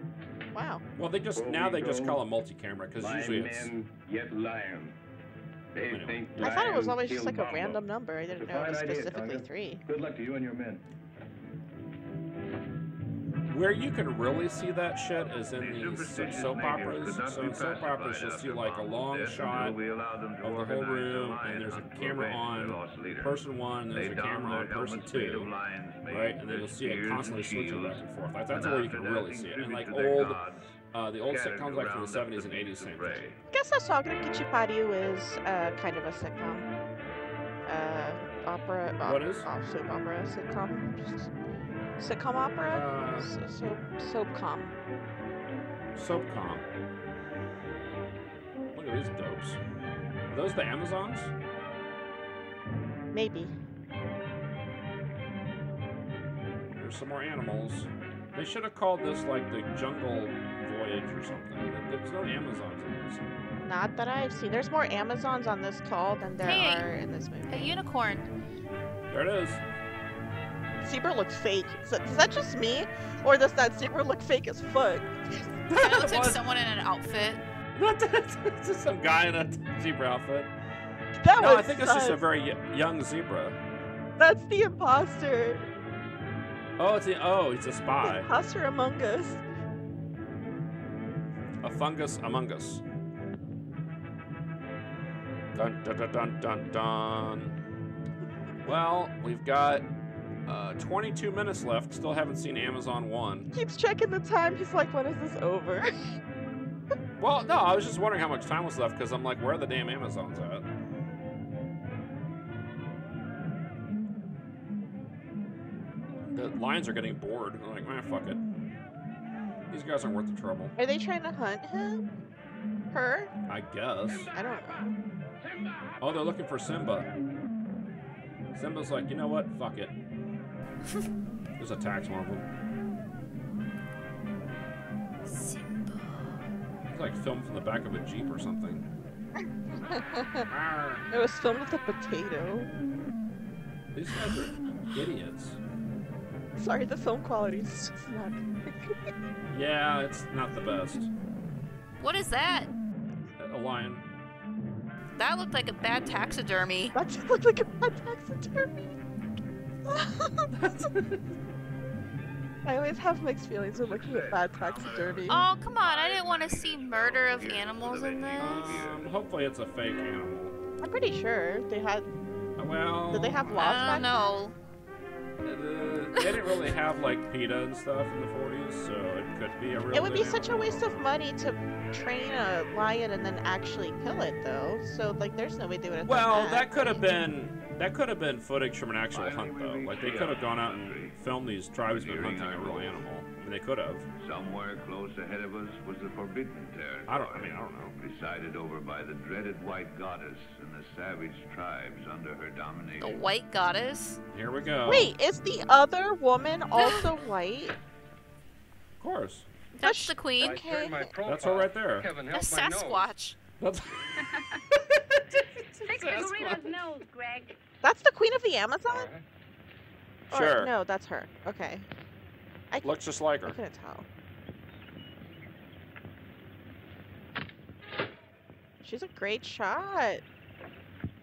Wow. Well, they just Before now we they just call them multi-camera because Lying usually it's men yet lion. They Anyway. think I thought it was always just like a Bombo. random number. I didn't It's know it was fine idea, specifically three. Good luck to you and your men. Where you can really see that shit is in The these superstitious soap operas. So in soap operas, pacified you'll see like a long shot until we allowed them to of the whole room, and there's a camera on their lost leader. person one, and there's a camera on person helmets made of two, right? And then you'll see it constantly switching back and forth. Like, that's where you can really see it. And like old, uh, the old scattered sitcoms like from the 70s and 80s, beasts of same prey. thing. Guess that's talking to Kichipariu is uh, kind of a sitcom. Uh, opera. op- What is? Soap opera. Sitcom. Sitcom opera. Uh, S- soap. Soapcom. Soapcom. Look at these dopes. Are those the Amazons? Maybe. There's some more animals. They should have called this like the Jungle Voyage or something. There's no Amazons in this. Not that I've seen. There's more Amazons on this call than there Hey. are in this movie. A unicorn. There it is. Zebra looks fake. Is that, is that just me? Or does that zebra look fake as fuck? That looks like someone in an outfit. it's just some guy in a zebra outfit. That No, was I think it's just a very y- young zebra. That's the imposter. Oh, it's a, oh, it's a The spy. imposter among us. A fungus among us. Dun dun dun dun dun dun. Well, we've got uh, 22 minutes left. Still haven't seen Amazon 1. Keeps checking the time. He's like, when is this over? Well, no, I was just wondering how much time was left because I'm like, where are the damn Amazons at? The lions are getting bored. They're like, man, fuck it. These guys aren't worth the trouble. Are they trying to hunt him? Her? I guess. I don't know. Oh, they're looking for Simba. Simba's like, you know what? Fuck it. Just attacks one of them. Simba. It's like filmed from the back of a jeep or something. it was filmed with a potato. These guys are idiots. Sorry, the film quality is just not Yeah, it's not the best. What is that? A lion. That looked like a bad taxidermy. That just looked like a bad taxidermy. I always have mixed feelings when looking at bad taxidermy. Oh, come on. I didn't want to see murder of animals in this. Um, hopefully it's a fake animal. I'm pretty sure they had. Well, Did they have laws I back don't know. Uh, they didn't really have like PETA and stuff in the 40s, so it could be a real. It would be thing. such a waste of money to train a lion and then actually kill it, though. So, like, there's no way they would have Well, done that could have been that could have been footage from an actual hunt, though. Like they could have gone out and filmed these tribesmen hunting a real animal. I mean, they could have. Somewhere close ahead of us was the forbidden territory. I don't. I mean, I don't know. Presided over by the dreaded white goddess and the savage tribes under her domination. The white goddess. Here we go. Wait, is the other woman also white? Of course. That's the queen. Okay. That's her right there. Heaven A help my. Sasquatch. That's. Fix the nose, Greg. That's the queen of the Amazon? Or- Sure. no, that's her. Okay. I, c- Looks just like her. I her. couldn't tell. She's a great shot.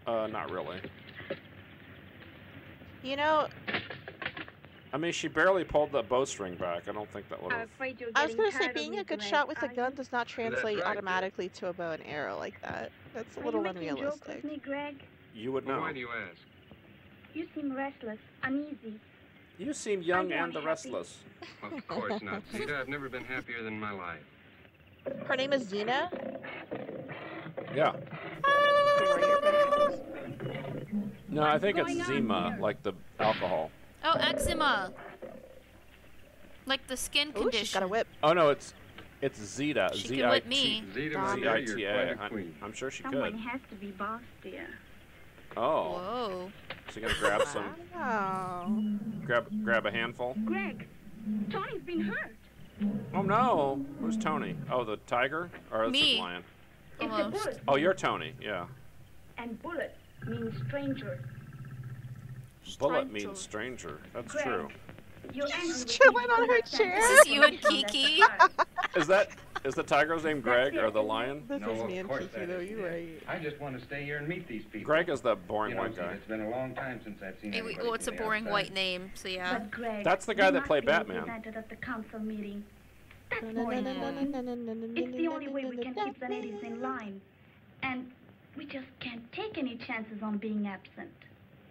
Uh, not really. You know, I mean, she barely pulled the bowstring back. I don't think that would I'm have. I was gonna say being a good shot with a gun does not translate automatically to a bow and arrow like that. That's a Are little you making jokes unrealistic. With me, Greg? You would Well, know. why do you ask? You seem restless, uneasy. You seem young and the happy. restless. Of course not. Zeta, I've never been happier than my life. Her name is Xena. Yeah. Where are your pencils? No, I think it's Zima, like the alcohol. Oh, eczema. Like the skin Ooh, she's got a condition. whip. Oh no, it's it's Zeta. She Z can whip me. Zeta, Dom. my Z dear, I you're T quite A. a I- queen. I'm sure she Someone could. has to be boss, dear. Oh, Whoa. so you gonna grab some, Wow. grab grab a handful. Greg, Tony's been hurt. Oh no, who's Tony? Oh, the tiger or is Me. the lion? It's Almost. Oh, you're Tony. Yeah. And bullet means stranger. Bullet Stranger. means stranger. That's Greg. true. You're angry with chilling on her chair. sentence. This is you and Kiki? Is that is the tiger's name Greg or the lion? This No, is me and Kiki, though. You're right. I just want to stay here and meet these people. Greg is the boring you know, white guy. It's been a long time since I've seen It, anybody well, it's a boring outside. white name, so yeah. But Greg, That's the guy that must played be Batman. represented at the council meeting. That's more important. It's the only way we can keep the ladies in line. And we just can't take any chances on being absent.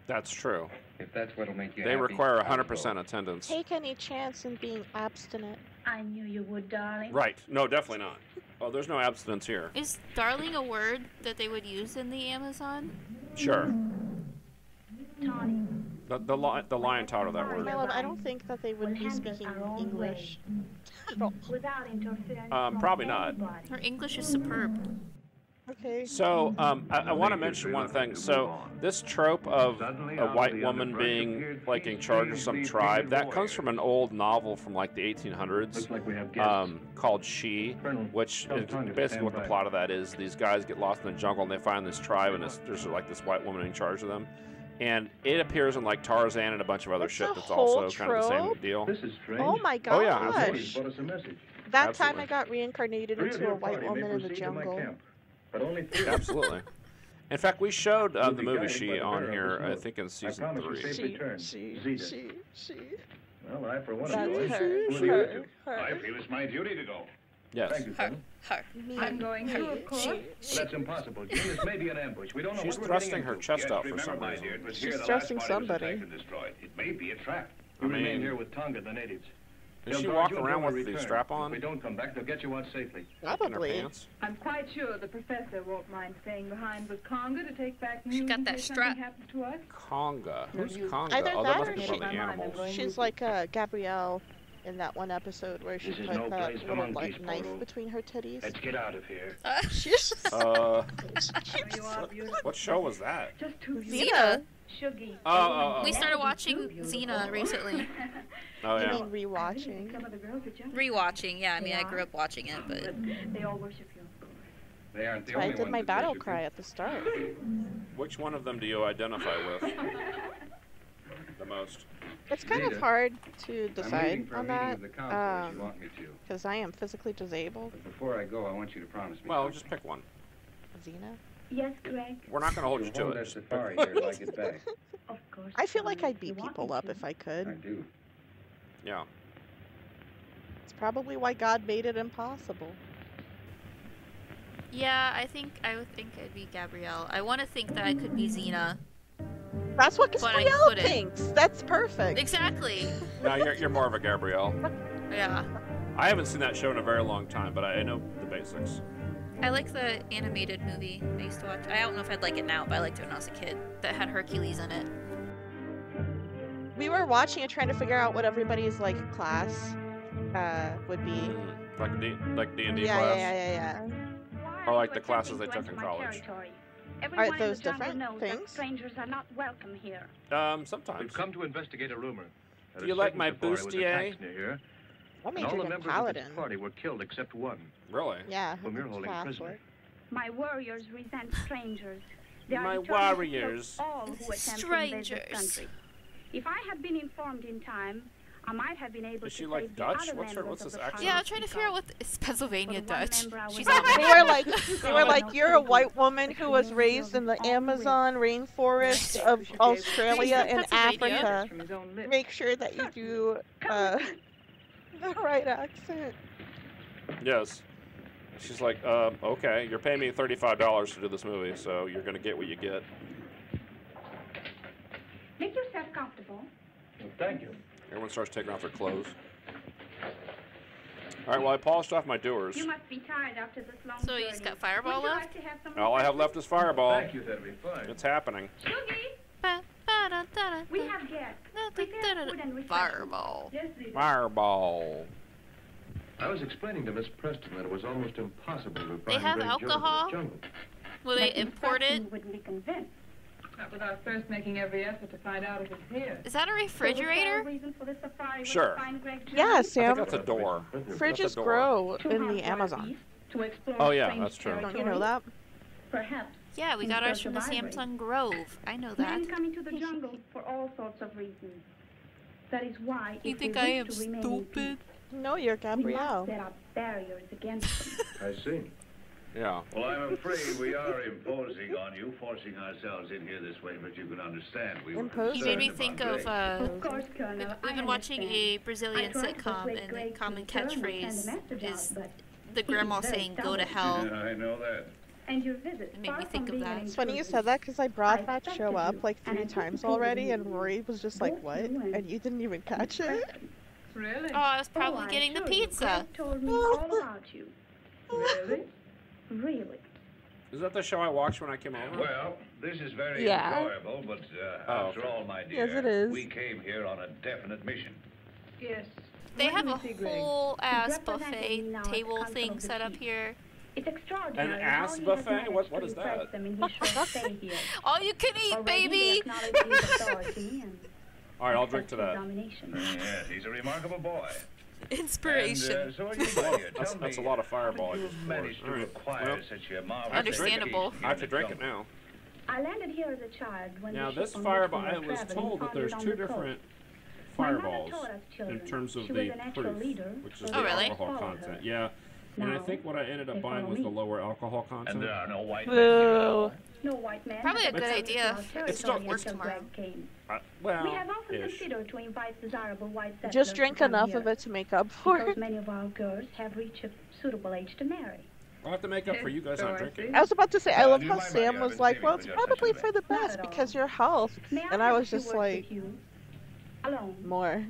That's true. If that's what'll make you They happy, require 100% attendance. Take any chance in being abstinent. I knew you would, darling. Right. No, definitely not. Oh, there's no abstinence here. Is darling a word that they would use in the Amazon? Sure. Tony, The the, li- the lion taught her that word. My love, I don't think that they would be speaking English. without interference Um, probably not. Her English is superb. Okay. So, um, I, I want to mention one thing. So, this trope of a white woman being like in charge of some tribe, that comes from an old novel from like the 1800s, Looks like we have guests. um, called She, which is basically what the plot of that is. These guys get lost in the jungle and they find this tribe, and it's, there's like this white woman in charge of them. And it appears in like Tarzan and a bunch of other That's shit that's whole also kind of the same deal. This is strange. Oh my Oh, yeah, gosh. absolutely. He's brought us a message. that time I got reincarnated into a white woman in the proceed to my jungle. Camp, but only three. Absolutely. In fact, we showed uh, the movie She on here, I think in season promise you three. safe return. she, Zeta. she, she. Well, I for one That's enjoy. her, Who her, her. I feel it's my duty to go. Yes. Thank you, Her. Colonel. Her. Me, I'm going me, too, of course. she. That's impossible, Jim. This may be an ambush. We don't know She's what we're thrusting her chest yes, out for remember, some reason. dear, She's here the thrusting body somebody. attacked and destroyed. It may be a trap. You I remain mean- here with Tonga, the natives. Does They'll she walk around with we the return. strap If on? we don't come back, they'll get you out safely. in her Probably. pants? I'm quite sure the professor won't mind staying behind with Conga to take back news She got that strap. something happens to us. Conga. Who's you- Conga? Either oh, that that or she- one of the My mind, I'm animals. She's like uh, Gabrielle in that one episode where she This put no that little monkeys, like knife Polo. between her titties. Let's get out of here. She's Uh, you are beautiful. what show was that? Just Xena. Shuggy. Oh, oh, oh. We started watching Xena recently. Oh you yeah. mean rewatching? Some of the girls are just Rewatching, yeah. I mean, I grew up watching it, but they all worship you. They aren't the I only did my battle cry at the start. Which one of them do you identify with the most? It's kind of hard to I'm decide for on meeting that of the council if um, want me to. because I am physically disabled. But before I go, I want you to promise me. Well, something. just pick one. Xena. Yes, Greg. We're not going to hold you You'll to it. that Just pick safari one. here till I back. Of course. I feel like I'd beat people up to. if I could. I do. Yeah. It's probably why God made it impossible. yeah, I think I would think it'd be Gabrielle. I want to think that I could be Xena. That's what But I Gabrielle thinks. That's perfect. Exactly. No, you're, you're more of a Gabrielle. Yeah. I haven't seen that show in a very long time, but I, I know the basics. I like the animated movie I used to watch. I don't know if I'd like it now, but I liked it when I was a kid. That had Hercules in it. We were watching it trying to figure out what everybody's like class uh, would be. Mm, Like D, like D and D yeah, class. yeah, yeah, yeah, Or like the classes they took in college. Everyone Aren't those in the jungle different knows that things? strangers are not welcome here. Um, sometimes. We've come to investigate a rumor. that Do you like second my safari was bustier? attacked near here, I and all the members paladin. of this party were killed except one, Really? Yeah, whom you're holding prisoner. My warriors resent strangers. They are My determined warriors. All who attempt to invade this Strangers. country. If I had been informed in time, I might have been able Is to she like save the Dutch? other What's her- what's of this accent? Yeah, I'm trying to figure out what is Pennsylvania For the Dutch. She's was not- They were like, they were like, you're a white woman who was raised in the Amazon rainforest of Australia and Africa. Make sure that you do uh, the right accent. Yes. She's like, uh, okay, you're paying me thirty-five dollars to do this movie, so you're gonna get what you get. Make yourself comfortable. Thank you. Everyone starts taking off their clothes. All right, well, I polished off my Dewar's. You must be tired after this long So you just journey. got Fireball left? like to have some All I have left is Fireball. Thank you, that'll be fine. It's happening. We have guests. Prepare food and refreshments. Fireball. Just leave it. Fireball. I was explaining to Miss Preston that it was almost impossible to find They have Greg Jones in the alcohol? Will they import it? Wouldn't be convinced. Not without first making every effort to find out if it's here. Is that a refrigerator? reason for the safari was Sure. to find Yeah, I Sam. think that's a door. Fridges That's a door. grow to in the Amazon. beasts, to explore Oh, yeah, that's true. Don't you know that? Perhaps. Yeah, we got ours from the ivory. Samsung Grove. I know that. Men come into the jungle for all sorts of reasons. That is why You if think I am to remain stupid? No, you're peace, we must Gabrielle. set up barriers against them. I see. Yeah. Well, I'm afraid we are imposing on you, forcing ourselves in here this way, but you can understand we were Imposing. You made me think of uh, Of course, Colonel. we've, we've been watching a Brazilian I tried to sitcom, and Greg the common return and send a catchphrase is out, the grandma saying "Go to hell." Yeah, I know that. And your visit It made me think of that. It's funny you said that because I brought I that expected show up like three times already, and Rory was just like, "What?" and And you didn't even catch it. Really? Oh, I was Oh, probably I getting the pizza. Told me all about you. Really? Really. Is that the show I watched when I came over? Well, this is very Yeah. enjoyable, but uh, Oh, after okay. all, my dear, Yes, it is. we came here on a definite mission. Yes. They Let have a see, Greg. whole ass buffet table thing of the set up here. It's extraordinary An how ass he buffet? managed What- what is that? them in his short stay here. All you can eat, Already baby. acknowledge his authority and All right, I'll drink to that. domination. yes, he's a remarkable boy. Inspiration. And, uh, so are you. That's, that's a lot of how fireball. you just manage to acquire Well, such a marvelous Understandable. I have to drink it now. I landed here as a child when Now this fireball, which I was told that there's two the different fireballs in terms of She the was a natural proof, leader, which is so the Oh, really? alcohol followed her. content. Yeah. And I think what I ended up buying was the lower alcohol And content. there are no white men Boo. here at all. No white man. Probably a good ever idea. come It's still- territory work tomorrow. Greg came. I, well, we have often ish. considered to invite desirable white settlers Just drink enough here, of it to make up for because it. many of our girls have reached a suitable age to marry. I'll have to make up for you guys So not drinking. I was about to say, I Uh, love how Sam was like, well, it's just such a probably for the best because your health. And I was just like, you? alone. more.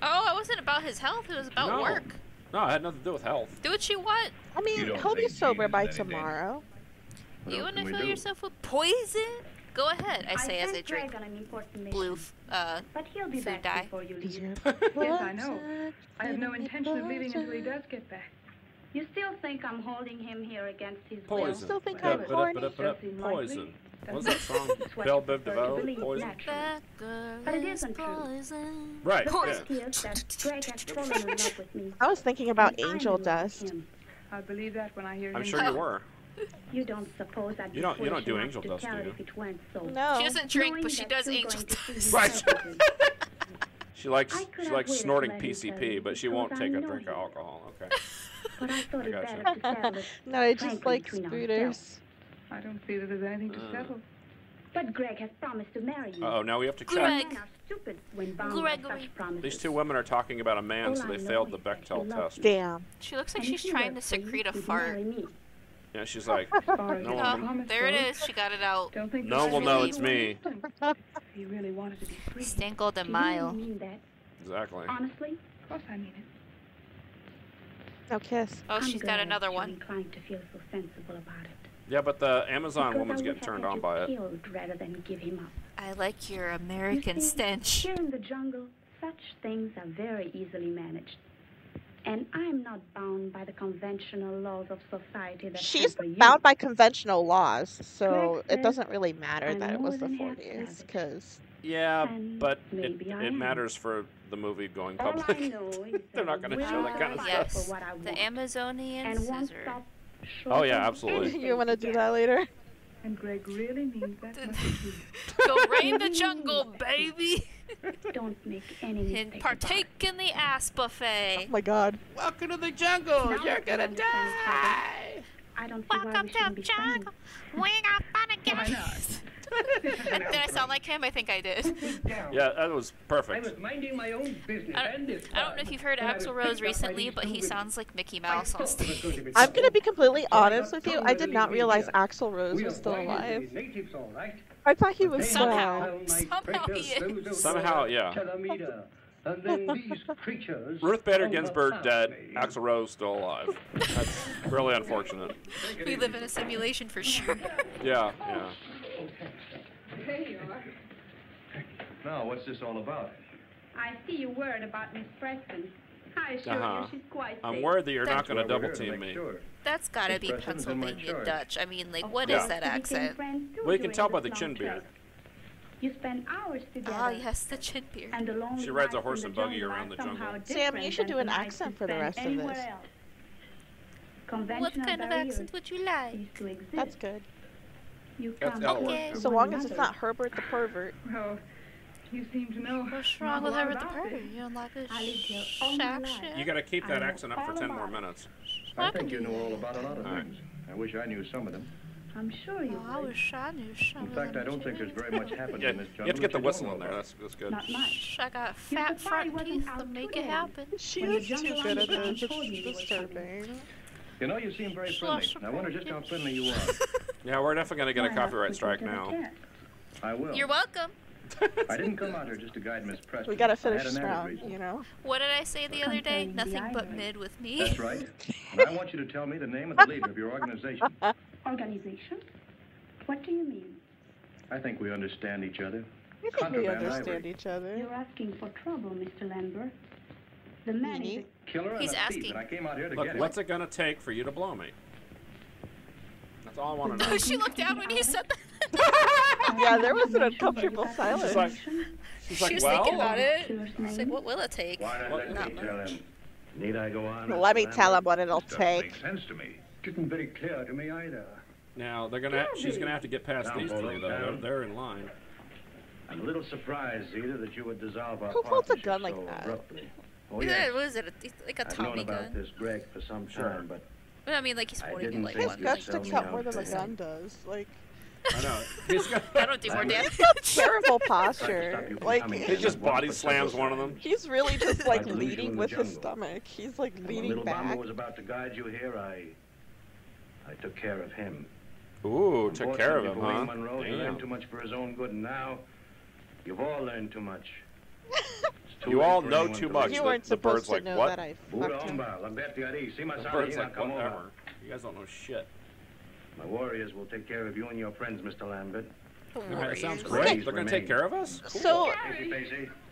Oh, it wasn't about his health. It was about No. work. No, it had nothing to do with health. Do what you want. I mean, he'll be sober by is any danger? tomorrow. What you want to fill do? yourself with poison? Go ahead. I say as sent I drink Greg an blue, uh, but he'll be food back dye. before you leave. your Yes, I know. I have no intention of leaving until he does get back. You still think I'm holding him here against his will? Poison. still think I'm da- da- horny. Poison. Doesn't What was that song? Belle Biv DeVoe? Poison? that girl But it is isn't true. poison. Right. The Yeah. fact is that Greg has fallen in love with me. I was thinking about and I'm angel in love with dust. him. I'll believe that when I hear I'm him. sure you were. You don't suppose I'd be You don't- you don't foolish do enough angel to dust, tell do it you? if it went so. No. She doesn't drink, Knowing but she that does you're angel going to dust. see Right. separately. She likes I could she have likes waited snorting till I didn't tell PCP, you but she because won't I take a know drink of you. alcohol. Okay. But I thought I it gotcha. better to settle no, I just like between scooters. ourselves. I don't see that there's anything to Uh. settle. But Greg has promised to marry you. Oh, now we have to check. Greg. Men are stupid when bound by Gregory. such promises. These two women are talking about a man, so All they know failed the is that Bechdel you test. Damn. She looks like And she's he trying to worked for you, secrete a you'd fart. me. Yeah, she's like, As No the one- Oh, promise there it goes, is. She got it out. Don't think no that one will I really it's me. If he really wanted to be free. Stanko de Do you Mayo. really mean that? Exactly. Honestly? Of course I mean it. No kiss. Oh, I'm she's got glad another you're one. inclined to feel so sensible about it. Yeah, but the Amazon woman's getting turned on by it. Killed rather than give him up. I like your American You see, stench. Here in the jungle, such things are very easily managed. And I'm not bound by the conventional laws of society that She's bound by conventional laws, so Greg it doesn't really matter I'm that it was the 40s, because Yeah, And but it, it matters for the movie going public. They're not gonna show that kind of to stuff. fight for what I The want. Amazonian and one scissor. stop Oh, yeah, absolutely. you want to to do that later. And Greg really means that to. Go raid the jungle, baby. Don't make any And partake in the ass buffet. Oh my god. Welcome to the jungle. Now You're gonna die. I don't see why we shouldn't be friends. We got fun again. Did I sound like him? I think I did. Yeah, that was perfect. I perfect. was minding my own business I and this I don't know if you've heard when I was Axl Rose recently, but he sounds like Mickey Mouse on stage. I'm gonna be completely honest with you. I did not realize mean Axl Rose was still going into alive. the all right. I thought he was Somehow. dead. Somehow he is. Somehow, yeah. Telemeter. And then these creatures. Ruth Bader Ginsburg dead. me. Axl Rose still alive. That's really unfortunate. We live in a simulation for sure. Yeah, yeah. There you are. Now, what's this all about? I see you're worried about Miss Preston. I assure Uh-huh. you she's quite safe. I'm safe. worried that you're not going to double team me. sure. That's gotta be person's in my Pennsylvania. Dutch. I mean, like, Of what is Yeah. that accent? Well, you can tell by the chin long beard. trek. You spend hours together. Oh, yes, the chin beard. And the lonely She rides a horse and buggy around the jungle. Sam, you should do an accent for the rest of anywhere this. else. What kind of accent would you like? cease to exist. That's good. You That's. Okay. So long as it's not Herbert the pervert. Well, you seem to know. What's wrong not with a lot the about party? it. You're like a I lived here all shack shit. You got to keep that accent up for 10 more minutes. I think you know all about a lot of things. I wish I knew some of them. I'm sure you Oh, I would. wish I knew some In fact, I don't think there's very much happening Yeah, in this you jungle. have to get the whistle don't in there. That's, that's good. Not much. I got fat front teeth to make it happen. She When the is too jungle good at this. It's disturbing. You know, you seem very friendly. I wonder just how friendly you are. Yeah, we're definitely going to get a copyright strike can get a now. I will. You're welcome. I didn't come out here just to guide Miss Preston. We gotta finish had this round, you know? What did I say the other day? Nothing but mid with me. That's right. And I want you to tell me the name of the leader of your organization. Organization? What do you mean? I think we understand each other. I think we understand ivory. each other. You're asking for trouble, Mr. Lambert. The man is a mm-hmm. Killer He's a thief, asking. I came out here to Look, get him. what's it going to take for you to blow me? That's all I want to know. She looked down when he said that. Yeah, there was an uncomfortable She's silence. like, she's she like, was well, thinking about it. She's like, what will it take? Why not let not me tell much. him? Need I go on? Let me tell him what it'll Doesn't take. make sense to me. Isn't very clear to me either. now they're gonna. She's gonna have to get past Down, these three though. They're, they're in line. I'm a little surprised, Zeta, that you would dissolve our Who holds a partnership gun like that? abruptly. Oh, Yeah, yes. What is it? Like A- Like a I've known Tommy about gun? this Greg for some uh, Sure. time, but But I mean, like he's I holding it like His one. you'd gut sticks out out more than for a that. gun does. Like, I know. I don't do more Lambert. damage. terrible posture. Like, He just body slams one of them. he's really just like Like leading in the with his stomach. He's like And when leaning little Bomber back. was about to guide you here, I... I took care of him. Ooh, took care of him, Unfortunately huh? for William Monroe, he learned too much for his own good, and now you've all learned too much. It's You all know too much. You The- weren't the supposed bird's to like, know what? that I Pura fucked him. homba, la bertiari, si The bird's like, come over. whatever. You guys don't know shit. My warriors will take care of you and your friends, Mr. Lambert. All right, that sounds Warriors. great. They're gonna take care of us. So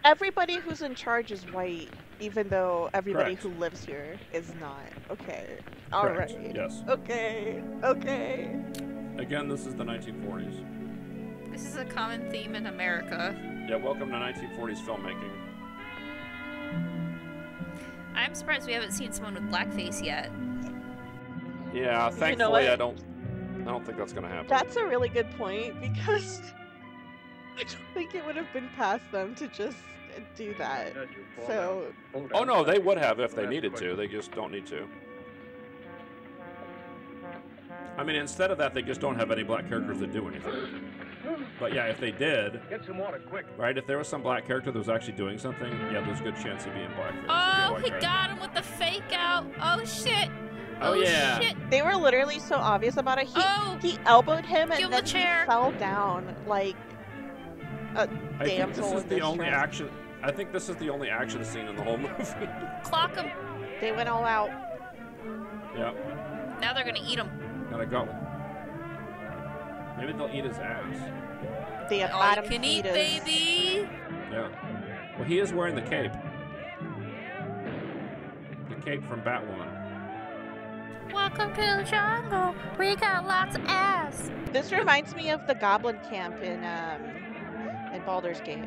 everybody who's in charge is white, even though everybody Correct. who lives here is not. Okay. All right. Correct. Yes. Okay. Okay. Again, this is the 1940s. This is a common theme in America. Yeah, welcome to 1940s filmmaking. I'm surprised we haven't seen someone with blackface yet. Yeah, know thankfully what? I don't. I don't think that's gonna happen. That's a really good point because I don't think it would have been past them to just do that. So Oh no, they would have if they needed to. They just don't need to. I mean, instead of that, they just don't have any black characters that do anything. But yeah, if they did, Get some water, quick. right? If there was some black character that was actually doing something, yeah, there's a good chance he'd be in blackface. He'd be a Oh, he guy. got him with the fake out. Oh shit. Oh, oh, yeah. shit. they were literally so obvious about it. He Oh, he elbowed him and him then the chair. he fell down like a I think damsel this is in the only distress. action. I think this is the only action scene in the whole movie. clock him. They went all out. yeah, Now they're gonna eat him. gotta go. Maybe they'll eat his ass. They have All bottom can eat, feeders. baby. Yeah. Well, he is wearing the cape. The cape from Batwoman. Welcome to the jungle. We got lots of ass. This reminds me of the Goblin Camp in um in Baldur's Gate.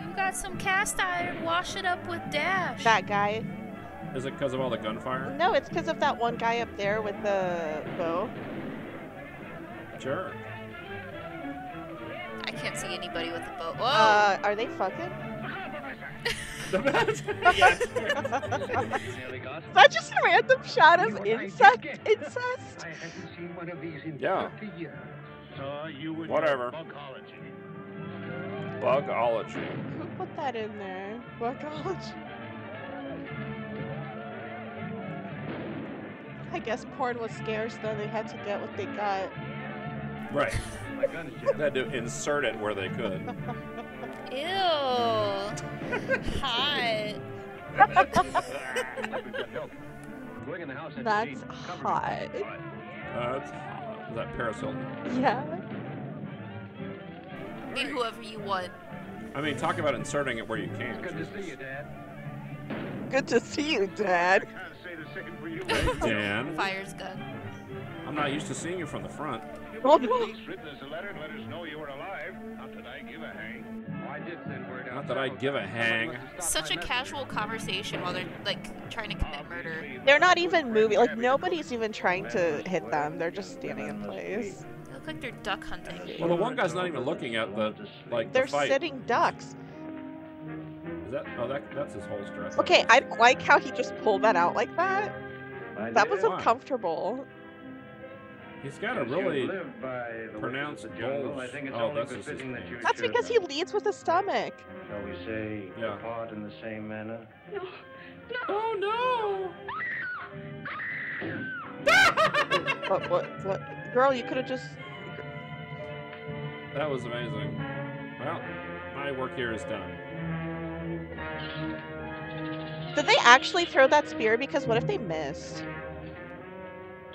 You got some cast iron. Wash it up with Dash. That guy. Is it because of all the gunfire? No, it's because of that one guy up there with the bow. Sure. I can't see anybody with a boat. Whoa! Uh, are they fucking? yes. Is that just a random shot of insect incest? I haven't seen one of these in Yeah. 30 years. So you would Whatever. Bugology. Bugology. Who put that in there? What college? I guess porn was scarce, though they had to get what they got. Right. My gun's They had to insert it where they could. Ew! Hot. Going in the house at That's Jean, cover me. hot. That's hot. Is that Paris Hilton? Yeah. Be whoever you want. I mean, talk about inserting it where you can. Good to see you, Dad. Good to see you, Dad. Can't say the second for you. Dan. Fire's gun. I'm not used to seeing you from the front. At written us a letter and let us know you were alive. Not that I give a hang. I did send word out. Not that I give a hang. Such a casual conversation while they're like trying to commit murder. They're not even moving. Like, nobody's even trying to hit them. They're just standing in place. They look like they're duck hunting. Well, the one guy's not even looking at the like They're the fight. sitting ducks. Is that? Oh, that that's his holster. I Okay, I like how he just pulled that out like that. That was Why? uncomfortable. He's got a really lived by the pronounced wishes jungle, bulge. I think it's Oh, that's just his that pants. That's because he leads with his stomach. Shall we say, Yeah. depart in the same manner? No, no. Oh no! What? What? What? Girl, you could have just. That was amazing. Well, my work here is done. Did they actually throw that spear? Because what if they missed?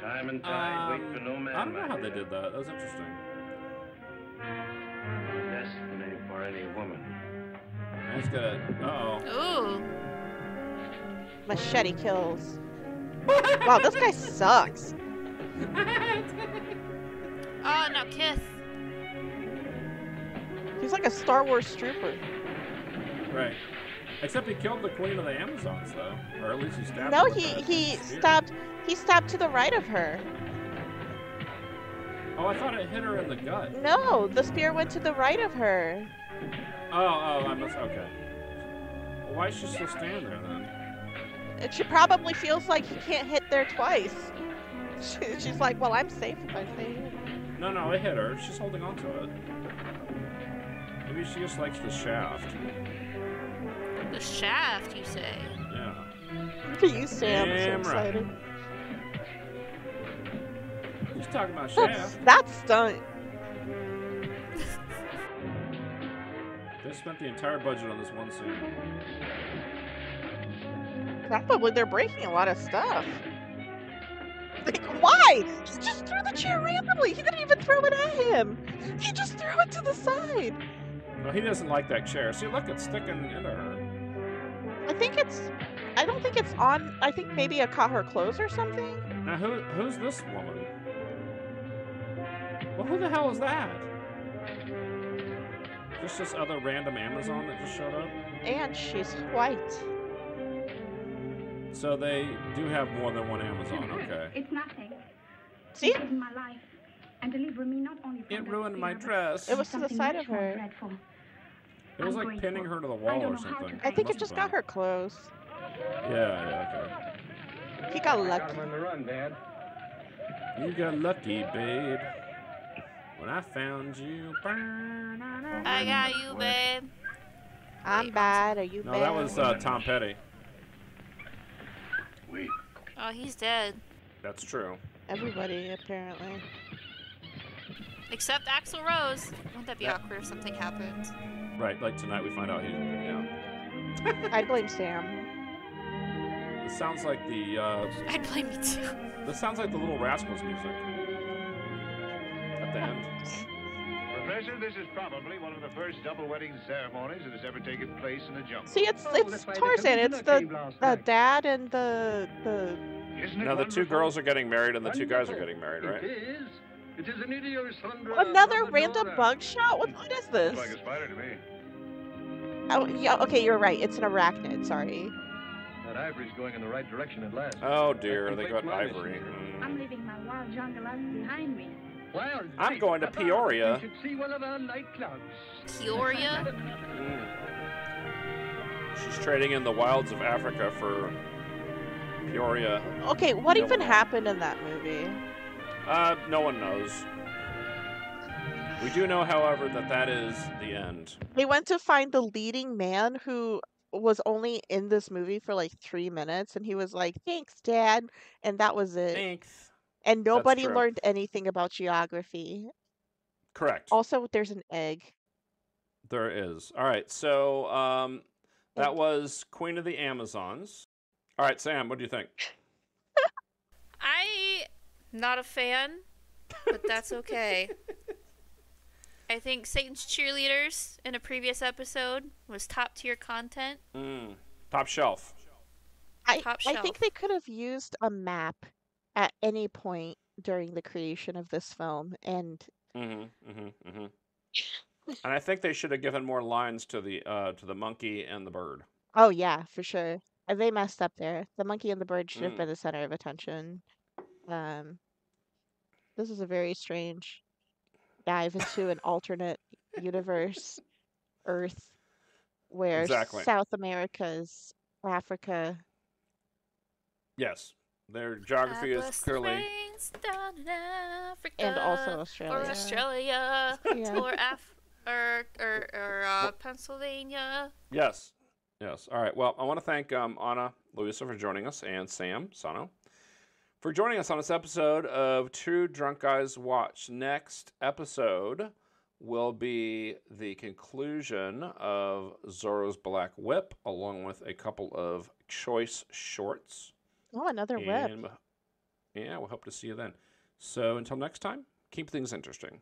Time and tide wait for no man. Um, I don't know how they did that. That was interesting. Destiny for any woman. I just gotta. Uh oh. Ooh. Machete kills. wow, this guy sucks. Oh, no, kiss. He's like a Star Wars trooper. Right. Except he killed the queen of the Amazons, though, or at least he stabbed. No, he he spear. stabbed he stabbed to the right of her. Oh, I thought it hit her in the gut. No, the spear went to the right of her. Oh, oh, I must. Okay. Well, why is she still standing there then? And she probably feels like he can't hit there twice. She, she's like, well, I'm safe if I stay here. No, no, it hit her. She's holding on to it. Maybe she just likes the shaft. The shaft, you say? Yeah. Look at you, Sam. Damn so right. excited. Who's talking about That's, shaft? that stunt. They spent the entire budget on this one scene. Probably they're breaking a lot of stuff. Like, why? He just threw the chair randomly. He didn't even throw it at him. He just threw it to the side. No, he doesn't like that chair. See, look, it's sticking into her. I think it's. I don't think it's on. I think maybe I caught her clothes or something. Now, who who's this woman? Well, who the hell is that? Just this other random Amazon that just showed up? And she's white. So they do have more than one Amazon, okay. It's nothing. See? Saving my life. And deliver me not only from It ruined my dress. It was to the side of her. dreadful. It was like pinning her to the wall or know how to something. I think Must it just got her clothes. Yeah, yeah, okay. He got lucky. I got him on the run, Dad. You got lucky, babe. When I found you. I got you, babe. I'm bad. Are you No, bad? that was uh, Tom Petty. Wait. Oh, he's dead. That's true. Everybody, apparently. Except Axl Rose. Wouldn't that be Yeah. awkward if something happened? Right, like tonight we find out he. Yeah. I blame Sam. This sounds like the. Uh, I'd blame you too. this sounds like the Little Rascals music. At the end. Professor, this is probably one of the first double wedding ceremonies that has ever taken place in the jungle. See, it's Oh, it's that's why the Tarzan. It's the the night. dad and the the. Isn't it Now the two girls are getting married and the two guys are getting married, right? It is. It is an Sandra. Another random bug shot. What what is this? Looks like a spider to me. Oh, yeah. Okay, you're right. It's an arachnid. Sorry. That ivory's going in the right direction at last. Oh dear, That's they complete got ivory. I'm leaving my wild jungle life behind me. Well, I'm say, going to Peoria. You should see one of our nightclubs. Peoria? She's trading in the wilds of Africa for Peoria. Okay, what even Illinois. happened in that movie? Uh, no one knows. We do know, however, that that is the end. They went to find the leading man who was only in this movie for like three minutes, and he was like, "Thanks, Dad," and that was it. Thanks. And nobody learned anything about geography. Correct. Also, there's an egg. There is. All right. So um, that was Queen of the Amazons. All right, Sam. What do you think? I not a fan, but that's okay. I think Satan's cheerleaders in a previous episode was top tier content. Mm, top shelf. I, Top I think they could have used a map at any point during the creation of this film, and Mm-hmm. Mm-hmm. Mm-hmm. and I think they should have given more lines to the uh, to the monkey and the bird. oh yeah, for sure. They messed up there. The monkey and the bird should have Mm. been the center of attention. Um, this is a very strange dive into an alternate universe, Earth, where Exactly. South America's Africa. Yes, their geography is Atlas clearly down in Africa, And also or Australia. Australia, Yeah. or Af- or or, or uh, Pennsylvania. yes, yes. All right. Well, I want to thank um, Ana Luisa for joining us and Sam Sano for joining us on this episode of Two Drunk Guys Watch. Next episode will be the conclusion of Zorro's Black Whip, along with a couple of choice shorts. Oh, another whip. And yeah, we'll hope to see you then. So until next time, keep things interesting.